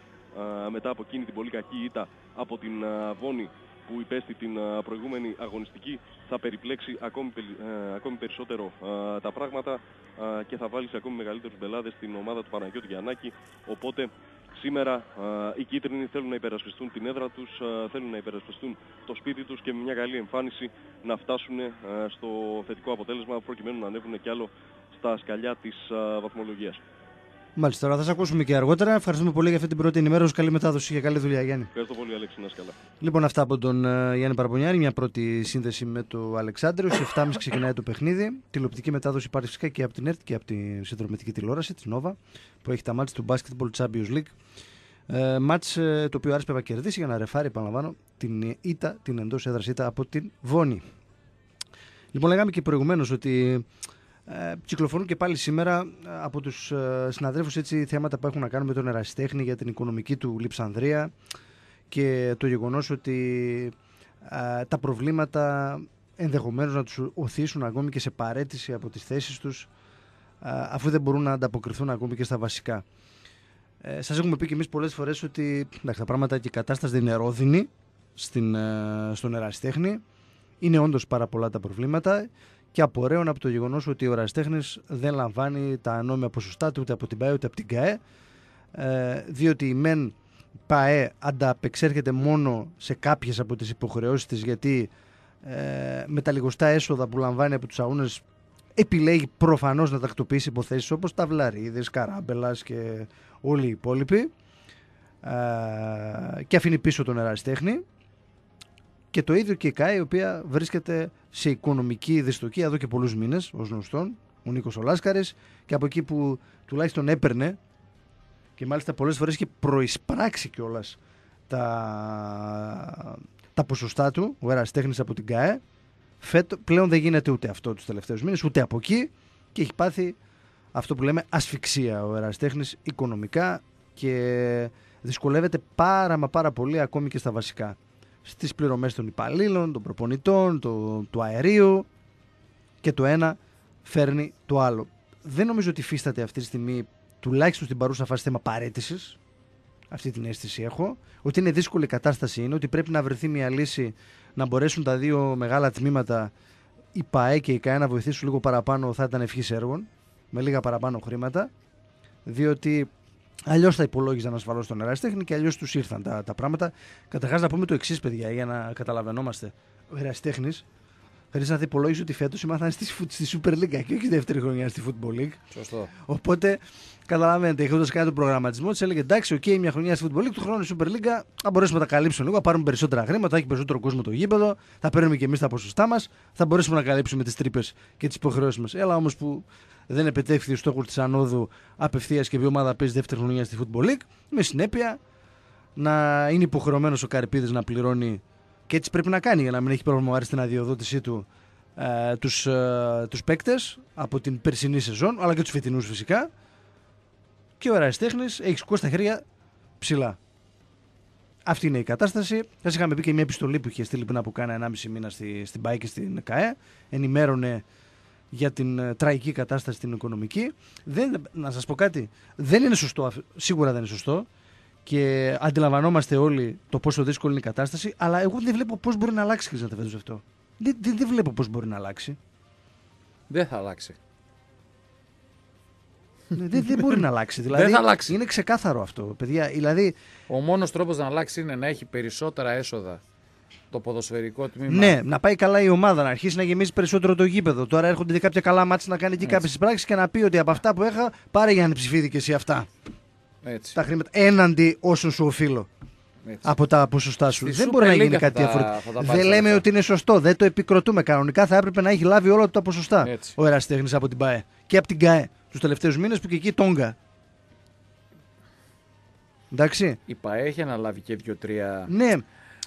μετά από εκείνη την πολύ κακή ήττα από την Βόνη που υπέστη την προηγούμενη αγωνιστική θα περιπλέξει ακόμη, ακόμη περισσότερο τα πράγματα και θα βάλει σε ακόμη μεγαλύτερους μπελάδες στην ομάδα του Παναγιώτη Γιαννάκη οπότε Σήμερα οι κίτρινοι θέλουν να υπερασπιστούν την έδρα τους, θέλουν να υπερασπιστούν το σπίτι τους και με μια καλή εμφάνιση να φτάσουν στο θετικό αποτέλεσμα προκειμένου να ανέβουν κι άλλο στα σκαλιά της βαθμολογίας. Μάλιστα, τώρα θα σα ακούσουμε και αργότερα. Ευχαριστούμε πολύ για αυτή την πρώτη ενημέρωση. Καλή μετάδοση και καλή δουλειά, Γιάννη. Ευχαριστώ πολύ, Αλέξη. Να καλά. Λοιπόν, αυτά από τον uh, Γιάννη Παραπονιάρη. Μια πρώτη σύνδεση με τον Αλεξάνδριο. Σε 7.30 ξεκινάει το παιχνίδι. Τηλεοπτική μετάδοση υπάρχει φυσικά και από την ΕΡΤ και από τη συνδρομητική τηλεόραση της Νόβα που έχει τα μάτια του Basketball Champions League. Ε, μάτς ε, το οποίο ο Άρης πρέπει να κερδίσει για να ρεφάρει, επαναλαμβάνω, την ήττα, την εντός έδρας ήττα από την Βόνη. Λοιπόν, λέγαμε και προηγουμένως ότι ε, κυκλοφορούν και πάλι σήμερα ε, από τους ε, συναδέλφους έτσι θέματα που έχουν να κάνουν με τον ερασιτέχνη για την οικονομική του Λιψανδρία και το γεγονός ότι ε, τα προβλήματα ενδεχομένως να τους οθήσουν ακόμη και σε παρέτηση από τις θέσεις τους αφού δεν μπορούν να ανταποκριθούν ακόμη και στα βασικά. Ε, Σας έχουμε πει και εμείς πολλές φορές ότι εντάξει, τα πράγματα και η κατάσταση δεν είναι ρόδινη στην, ε, στον ερασιτέχνη. Είναι όντως πάρα πολλά τα προβλήματα και απορρέουν από το γεγονός ότι ο ερασιτέχνη δεν λαμβάνει τα νόμια ποσοστά του ούτε από την ΠΑΕ ούτε από την ΚΑΕ. Ε, διότι η ΜΕΝ ΠΑΕ ανταπεξέρχεται μόνο σε κάποιες από τις υποχρεώσεις της γιατί ε, με τα λιγοστά έσοδα που λαμβάνει από τους αγώνες επιλέγει προφανώς να τακτοποιήσει υποθέσεις όπως Ταυλαρίδης, Καράμπελας και όλοι οι υπόλοιποι ε, και αφήνει πίσω τον ερασιτέχνη και το ίδιο και η ΚΑΕ η οποία βρίσκεται σε οικονομική δυστοκία εδώ και πολλούς μήνες ως γνωστόν ο Νίκος Ολάσκαρης και από εκεί που τουλάχιστον έπαιρνε και μάλιστα πολλές φορές είχε προεισπράξει κιόλας τα, τα ποσοστά του ο ερασιτέχνης από την ΚΑΕ Φέτο, πλέον δεν γίνεται ούτε αυτό τους τελευταίους μήνες ούτε από εκεί και έχει πάθει αυτό που λέμε ασφυξία ο ερασιτέχνης οικονομικά και δυσκολεύεται πάρα μα πάρα πολύ ακόμη και στα βασικά. Στις πληρωμές των υπαλλήλων, των προπονητών, το, του αερίου και το ένα φέρνει το άλλο. Δεν νομίζω ότι υφίσταται αυτή τη στιγμή τουλάχιστον στην παρούσα φάση θέμα παρέτησης. Αυτή την αίσθηση έχω. Ότι είναι δύσκολη η κατάσταση είναι, ότι πρέπει να βρεθεί μια λύση να μπορέσουν τα δύο μεγάλα τμήματα, η ΠαΕ και η ΚΑΕ, να βοηθήσουν λίγο παραπάνω, θα ήταν ευχής έργων με λίγα παραπάνω χρήματα, διότι αλλιώς θα υπολόγιζαν ασφαλώ τον ερασιτέχνη και αλλιώς τους ήρθαν τα, τα πράγματα. Καταρχάς, να πούμε το εξής, παιδιά, για να καταλαβαίνόμαστε. Ο ερασιτέχνη Χρήσα να υπολόγιζε ότι φέτος ήμασταν στη, στη Super League και όχι στη δεύτερη χρονιά στη Football League. Σωστό. Οπότε, καταλαβαίνετε, έχοντας κάνει τον προγραμματισμό της, έλεγε εντάξει, okay, μια χρονιά στη Football League, του χρόνου στη Super League θα μπορέσουμε να τα καλύψουμε λίγο, θα πάρουμε περισσότερα χρήματα, θα έχει περισσότερο κόσμο το γήπεδο, θα παίρνουμε και εμείς τα ποσοστά μας, θα μπορέσουμε να καλύψουμε τις τρύπες και τις υποχρεώσεις μας. Έλα όμως που δεν επιτεύχθη ο στόχος της ανόδου απευθείας και η ομάδα παίζει δεύτερη χρονιά στη Football League, με συνέπεια να είναι υποχρεωμένος ο Καρυπίδης να πληρώνει και έτσι πρέπει να κάνει για να μην έχει πρόβλημα στην αδειοδότησή του ε, τους, ε, τους παίκτες από την περσινή σεζόν αλλά και τους φετινούς φυσικά και ο Ερασιτέχνης έχει σηκώσει τα χέρια ψηλά. Αυτή είναι η κατάσταση. Σας είχαμε πει και μια επιστολή που είχε στείλει πριν από κάνα 1,5 μήνα στη, στην ΠΑΕ και στην ΚΑΕ. Ενημέρωνε για την ε, τραγική κατάσταση την οικονομική. Δεν, να σας πω κάτι, δεν είναι σωστό, σίγουρα δεν είναι σωστό και αντιλαμβανόμαστε όλοι το πόσο δύσκολη είναι η κατάσταση, αλλά εγώ δεν βλέπω πώς μπορεί να αλλάξει Χρυσάτε φέτο αυτό. Δεν, δεν, δεν βλέπω πώς μπορεί να αλλάξει. Δεν θα αλλάξει. Ναι, δεν, δεν μπορεί να αλλάξει. Δηλαδή, θα αλλάξει. Είναι ξεκάθαρο αυτό, παιδιά. Δηλαδή, Ο μόνος τρόπος να αλλάξει είναι να έχει περισσότερα έσοδα το ποδοσφαιρικό τμήμα. ναι, να πάει καλά η ομάδα, να αρχίσει να γεμίσει περισσότερο το γήπεδο. Τώρα έρχονται και κάποια καλά μάτια να κάνει και Έτσι. κάποιες πράξεις και να πει ότι από αυτά που είχα, πάρε για να ψηφίδει και εσύ αυτά. Έτσι. Τα χρήματα έναντι όσων σου οφείλω έτσι. από τα ποσοστά σου. Στη δεν Super μπορεί να League γίνει θα κάτι τα- διαφορετικό. θα τα πάρεις Δεν τα λέμε λεφτά. ότι είναι σωστό. Δεν το επικροτούμε. Κανονικά θα έπρεπε να έχει λάβει όλα του τα ποσοστά Έτσι. ο Εραστέχνης από την ΠαΕ και από την ΚΑΕ τους τελευταίους μήνες που και εκεί τόγκα. Εντάξει. Η ΠαΕ έχει αναλάβει και δύο-τρία Ναι,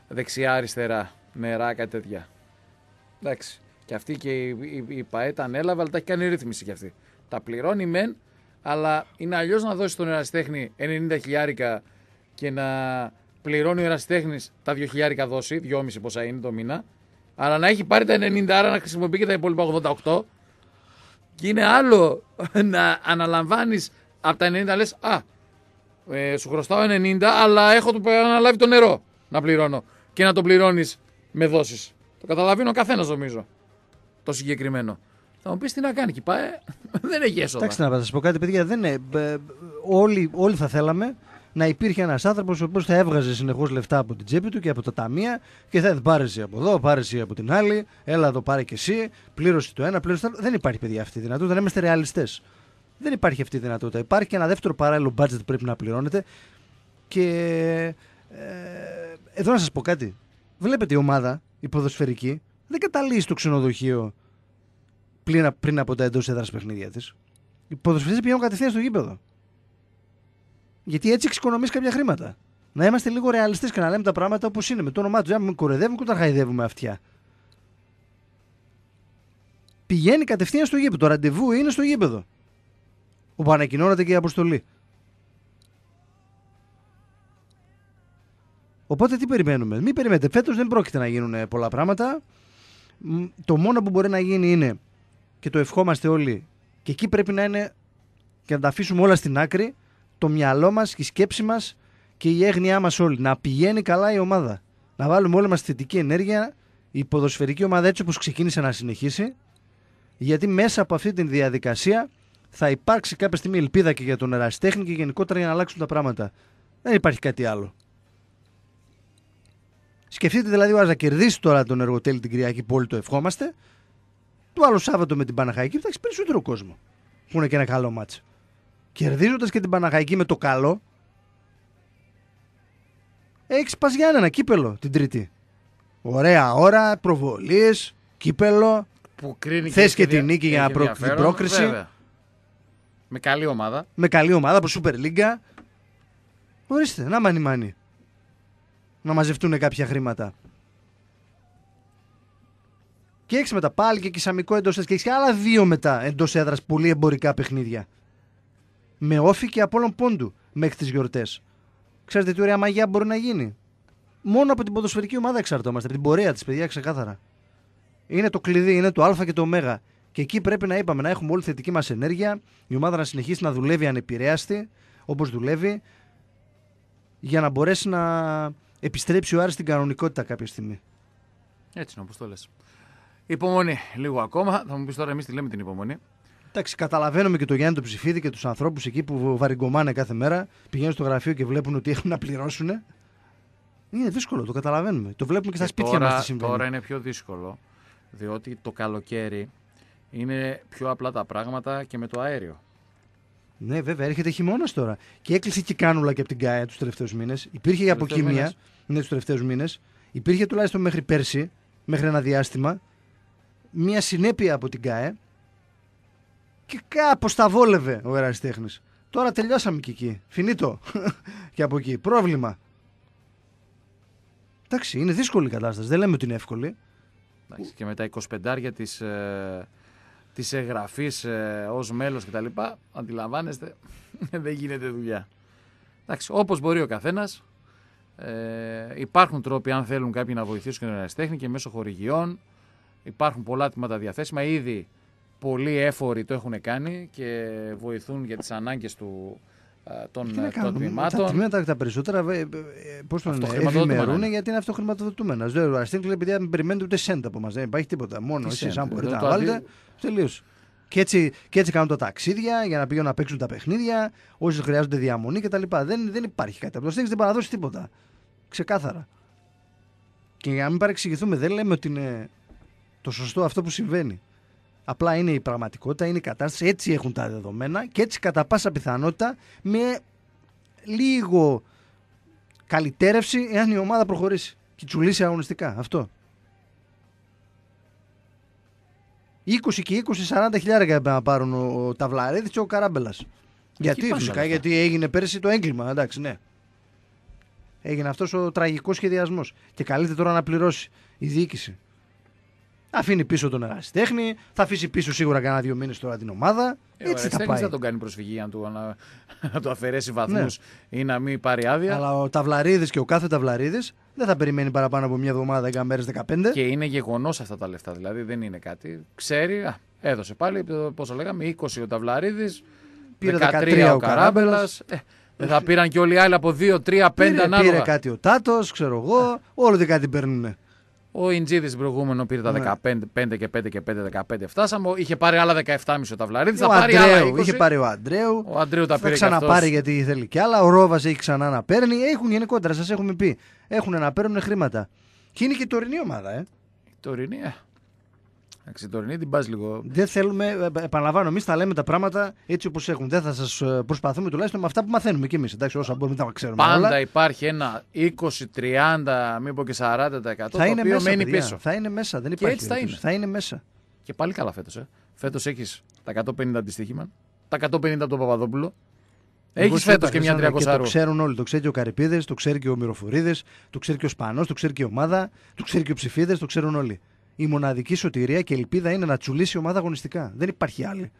δεξιά-αριστερά νερά, κάτι τέτοια. Εντάξει. Και αυτή και η, η, η ΠαΕ τα ανέλαβε, αλλά τα έχει κάνει ρύθμιση κι αυτή. Τα πληρώνει μεν, αλλά είναι αλλιώς να δώσεις τον ερασιτέχνη 90 χιλιάρικα και να πληρώνει ο ερασιτέχνης τα 2 χιλιάρικα δώσει, 2,5 πόσα είναι το μήνα. Αλλά να έχει πάρει τα 90, άρα να χρησιμοποιεί και τα υπόλοιπα 88. Και είναι άλλο να αναλαμβάνεις από τα 90 λες, Α, ε, σου χρωστάω 90, αλλά έχω το, αναλάβει το νερό να πληρώνω. Και να το πληρώνεις με δόσεις. Το καταλαβαίνει ο καθένας νομίζω. Το συγκεκριμένο. Θα μου πεις τι να κάνει και πάει. δεν έχει έσοδα. εντάξει να σας πω κάτι, παιδιά. Δεν είναι, ε, όλοι, όλοι θα θέλαμε να υπήρχε ένας άνθρωπος ο οποίος θα έβγαζε συνεχώς λεφτά από την τσέπη του και από τα ταμεία και θα πάρει εσύ από εδώ, πάρει εσύ από την άλλη, έλα εδώ πάρε και εσύ, πλήρωσε το ένα, πλήρωσε το άλλο. Δεν υπάρχει παιδιά αυτή η δυνατότητα, να είμαστε ρεαλιστές. Δεν υπάρχει αυτή η δυνατότητα. Υπάρχει και ένα δεύτερο παράλληλο budget που πρέπει να πληρώνετε. Και ε, εδώ να σας πω κάτι. Βλέπετε η ομάδα, η ποδοσφαιρική, δεν καταλύει στο ξενοδοχείο πριν, πριν από τα εντός έδρας παιχνίδια της. Οι ποδοσφαιριστές πηγαίνουν κατευθείαν στο γήπεδο. Γιατί έτσι εξοικονομείς κάποια χρήματα. Να είμαστε λίγο ρεαλιστές και να λέμε τα πράγματα όπως είναι. Με το όνομά τους. Δεν με κοροϊδεύουμε και όταν χαϊδεύουμε αυτιά. Πηγαίνει κατευθείαν στο γήπεδο. Το ραντεβού είναι στο γήπεδο. Όπου ανακοινώνεται και η αποστολή. Οπότε τι περιμένουμε; Μην περιμένετε. Φέτος δεν πρόκειται να γίνουν ε, πολλά πράγματα. Μ, Το μόνο που μπορεί να γίνει είναι και το ευχόμαστε όλοι και εκεί πρέπει να είναι και να τα αφήσουμε όλα στην άκρη το μυαλό μας, η σκέψη μας και η έγνοιά μας όλοι. Να πηγαίνει καλά η ομάδα. Να βάλουμε όλοι μας θετική ενέργεια η ποδοσφαιρική ομάδα έτσι όπως ξεκίνησε να συνεχίσει γιατί μέσα από αυτή τη διαδικασία θα υπάρξει κάποια στιγμή ελπίδα και για τον ερασιτέχνη και γενικότερα για να αλλάξουν τα πράγματα. Δεν υπάρχει κάτι άλλο. Σκεφτείτε δηλαδή ο Άρης να κερδίσει τώρα τον εργοτέλη την Κυριακή που όλοι το ευχόμαστε. Το άλλο Σάββατο με την Παναχαϊκή θα έχει περισσότερο κόσμο. Που είναι και ένα καλό μάτσο. Κερδίζοντας και την Παναχαϊκή με το καλό, έχεις πας για ένα κύπελο την Τρίτη. Ωραία ώρα, προβολίες, κύπελο. Που κρίνει Θες και δια- τη νίκη για έχει να προ- ενδιαφέρον, την πρόκριση. βέβαια. Με καλή ομάδα. με καλή ομάδα από Super League. Ορίστε, να μάνι μάνι. Να μαζευτούν κάποια χρήματα. Και έχει μετά πάλι και Κισαμικό εντός και έχει και άλλα δύο μετά εντός έδρας πολύ εμπορικά παιχνίδια. Με όφη και από όλων πόντου μέχρι τις γιορτές. Ξέρετε τι ωραία μαγιά μπορεί να γίνει; Μόνο από την ποδοσφαιρική ομάδα εξαρτώμαστε. Από την πορεία της, παιδιά, ξεκάθαρα. Είναι το κλειδί, είναι το Α και το Ω. Και εκεί πρέπει να είπαμε να έχουμε όλη θετική μας ενέργεια, η ομάδα να συνεχίσει να δουλεύει ανεπηρέαστη, όπως δουλεύει, για να μπορέσει να επιστρέψει ο Άρης στην κανονικότητα κάποια στιγμή. Έτσι είναι όπως το λες. Υπομονή. Λίγο ακόμα. Θα μου πεις τώρα εμείς τι λέμε την υπομονή. Εντάξει, καταλαβαίνουμε και το Γιάννη το ψηφίδι και τους ανθρώπους εκεί που βαριγκομάνε κάθε μέρα, πηγαίνουν στο γραφείο και βλέπουν ότι έχουν να πληρώσουν. Είναι δύσκολο, το καταλαβαίνουμε. Το βλέπουμε και στα Και σπίτια τώρα, μας τι συμβαίνει. Τώρα είναι πιο δύσκολο. Διότι το καλοκαίρι είναι πιο απλά τα πράγματα και με το αέριο. Ναι, βέβαια, έρχεται χειμώνας τώρα. Και έκλεισε και η κάνουλα και από την ΚΑΕ τους τελευταίους μήνες. Υπήρχε η Τελευταίους αποκοιμία μήνες. ναι, τους τελευταίους μήνες. Υπήρχε τουλάχιστον μέχρι πέρσι, μέχρι ένα διάστημα, μία συνέπεια από την ΚΑΕ και κάπως τα βόλευε ο ερασιτέχνη. Τώρα τελειώσαμε και εκεί. Φινίτο. και από εκεί. Πρόβλημα. Εντάξει, είναι δύσκολη η κατάσταση. Δεν λέμε ότι είναι εύκολη. Εντάξει, και με τα 25 της, ε, της εγγραφής ε, ως μέλος κτλ. Αντιλαμβάνεστε, δεν γίνεται δουλειά. Εντάξει, όπως μπορεί ο καθένας. Ε, υπάρχουν τρόποι αν θέλουν κάποιοι να βοηθήσουν και τον ερασιτέχνη και μέσω χορηγιών. Υπάρχουν πολλά τμήματα διαθέσιμα. Ήδη πολλοί έφοροι το έχουν κάνει και βοηθούν για τις ανάγκες του ε, των, Τι ε, να των κάνουν, τα τμήματων. τμήματα τα περισσότερα ε, ε, πώς το λένε, Αυτοχρηματοδοτούμενα ευημερούν είναι. γιατί είναι αυτοχρηματοδοτούμενα. Δεν ο Αστίνκλ επειδή δεν περιμένετε ούτε σέντα από μας, δεν υπάρχει τίποτα. Μόνο Τι εσείς σέντα, αν μπορείτε το να το βάλετε, αντί- τελείωσε. Και έτσι, και έτσι κάνουν τα ταξίδια για να πηγαίνουν να παίξουν τα παιχνίδια, όσοι χρειάζονται διαμονή κτλ. Δεν, δεν υπάρχει κάτι. Από το Αστίνκλ δεν μπορεί να δώσει τίποτα. Ξεκάθαρα. Και για να μην παρεξηγηθούμε, δεν λέμε ότι είναι το σωστό αυτό που συμβαίνει. Απλά είναι η πραγματικότητα, είναι η κατάσταση, έτσι έχουν τα δεδομένα και έτσι κατά πάσα πιθανότητα με λίγο καλυτέρευση εάν η ομάδα προχωρήσει και τσουλήσει αγωνιστικά. Αυτό. 20 και 20-40 χιλιάρικα έπρεπε να πάρουν ο, ο Ταυλαρίδης και ο Καράμπελας. Γιατί πάνε τα φυσικά, λεφτά. γιατί έγινε πέρσι το έγκλημα, εντάξει, ναι. Έγινε αυτός ο τραγικός σχεδιασμός και καλείται τώρα να πληρώσει η διοίκηση. Αφήνει πίσω τον ερασιτέχνη, θα αφήσει πίσω σίγουρα κανένα δύο μήνες τώρα την ομάδα. Ε, ο Έτσι θα Αριστέχνης πάει. θα τον κάνει προσφυγή να του, να, να του αφαιρέσει βαθμούς ή να μην πάρει άδεια. Ναι. Αλλά ο Ταυλαρίδης και ο κάθε Ταυλαρίδης δεν θα περιμένει παραπάνω από μια εβδομάδα, 10 μέρες, 15. Και είναι γεγονός αυτά τα λεφτά. Δηλαδή δεν είναι κάτι. Ξέρει, α, έδωσε πάλι, πόσο λέγαμε, 20 ο Ταυλαρίδης, Πήρε 13, 13 ο ο Καράμπελας. Καράμπελας. Ε, δεν θα πήραν και όλοι οι άλλοι από 2, 3, 5 πήρε, πήρε ανάλογα. κάτι ο Τάτος, ξέρω εγώ, όλο τι κάτι παίρνουν. Ο Ιντζίδης την προηγούμενο πήρε τα Ναι. 15, 5 και 5 και 5, 15 φτάσαμε. Είχε πάρει άλλα 17,5 ο Ταυλαρίδης. Ο Θα πάρει άλλα 20. Αντρέου, είχε πάρει ο Αντρέου. Ο Αντρέου τα θα πήρε και ξαναπάρει αυτός. γιατί θέλει κι άλλα. Ο Ρόβας έχει ξανά να παίρνει. Έχουν γενικότερα, σας έχουμε πει. Έχουν να παίρνουν χρήματα. Και είναι και η τωρινή ομάδα, ε. Η τωρινή, ε. Εντάξει, η τωρινή την πας λίγο. Δεν θέλουμε, ε, επαναλαμβάνω, εμείς τα λέμε τα πράγματα έτσι όπως έχουν. Δεν θα σας προσπαθούμε τουλάχιστον με αυτά που μαθαίνουμε κι εμείς. Εντάξει, όσα μπορούμε να τα ξέρουμε. Πάντα όλα. υπάρχει ένα 20, 30, μήπως και 40% το θα είναι οποίο μέσα. μένει παιδιά. πίσω. Θα είναι μέσα. Δεν Και υπάρχει έτσι θα περίπτωση. Θα είναι μέσα. Και πάλι καλά φέτος. Ε. Φέτος έχεις τα 150 αντιστοίχημα, τα 150 από τον Παπαδόπουλο. Εγώ Έχεις σου φέτος είπα, και μια Χρυσάνθη, 300 Και το ξέρουν όλοι. Το ξέρει και ο Καρυπίδης, το ξέρει και ο Μυροφορίδης, το ξέρει και ο Σπανός, το ξέρει και η ομάδα, το ξέρει και ο Ψηφίδε, το ξέρουν όλοι. Η μοναδική σωτηρία και ελπίδα είναι να τσουλήσει η ομάδα αγωνιστικά. Δεν υπάρχει άλλη.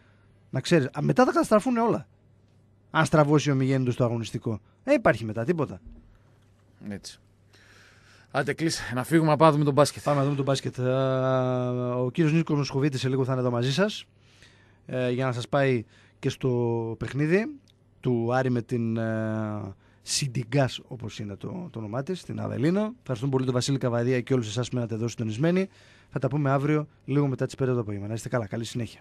Να ξέρεις. Μετά θα καταστραφούν όλα. Αν στραβώσει ο Μιγέννητος στο αγωνιστικό. Δεν υπάρχει μετά τίποτα. Έτσι. Άντε κλείσε, να φύγουμε να πάμε να δούμε τον μπάσκετ. Πάμε να δούμε τον μπάσκετ. Α, Ο κύριος Νίκος Μοσχοβίτης σε λίγο θα είναι εδώ μαζί σας ε, για να σας πάει και στο παιχνίδι του Άρη με την ε, Σιντιγκά, όπως είναι το, το όνομά της, την Αβελίνο. Ευχαριστούμε πολύ τον Βασίλη Καβαδία και όλους εσάς που μένατε εδώ συντονισμένοι. Θα τα πούμε αύριο, λίγο μετά τις 5 το απόγευμα. Να είστε καλά. Καλή συνέχεια.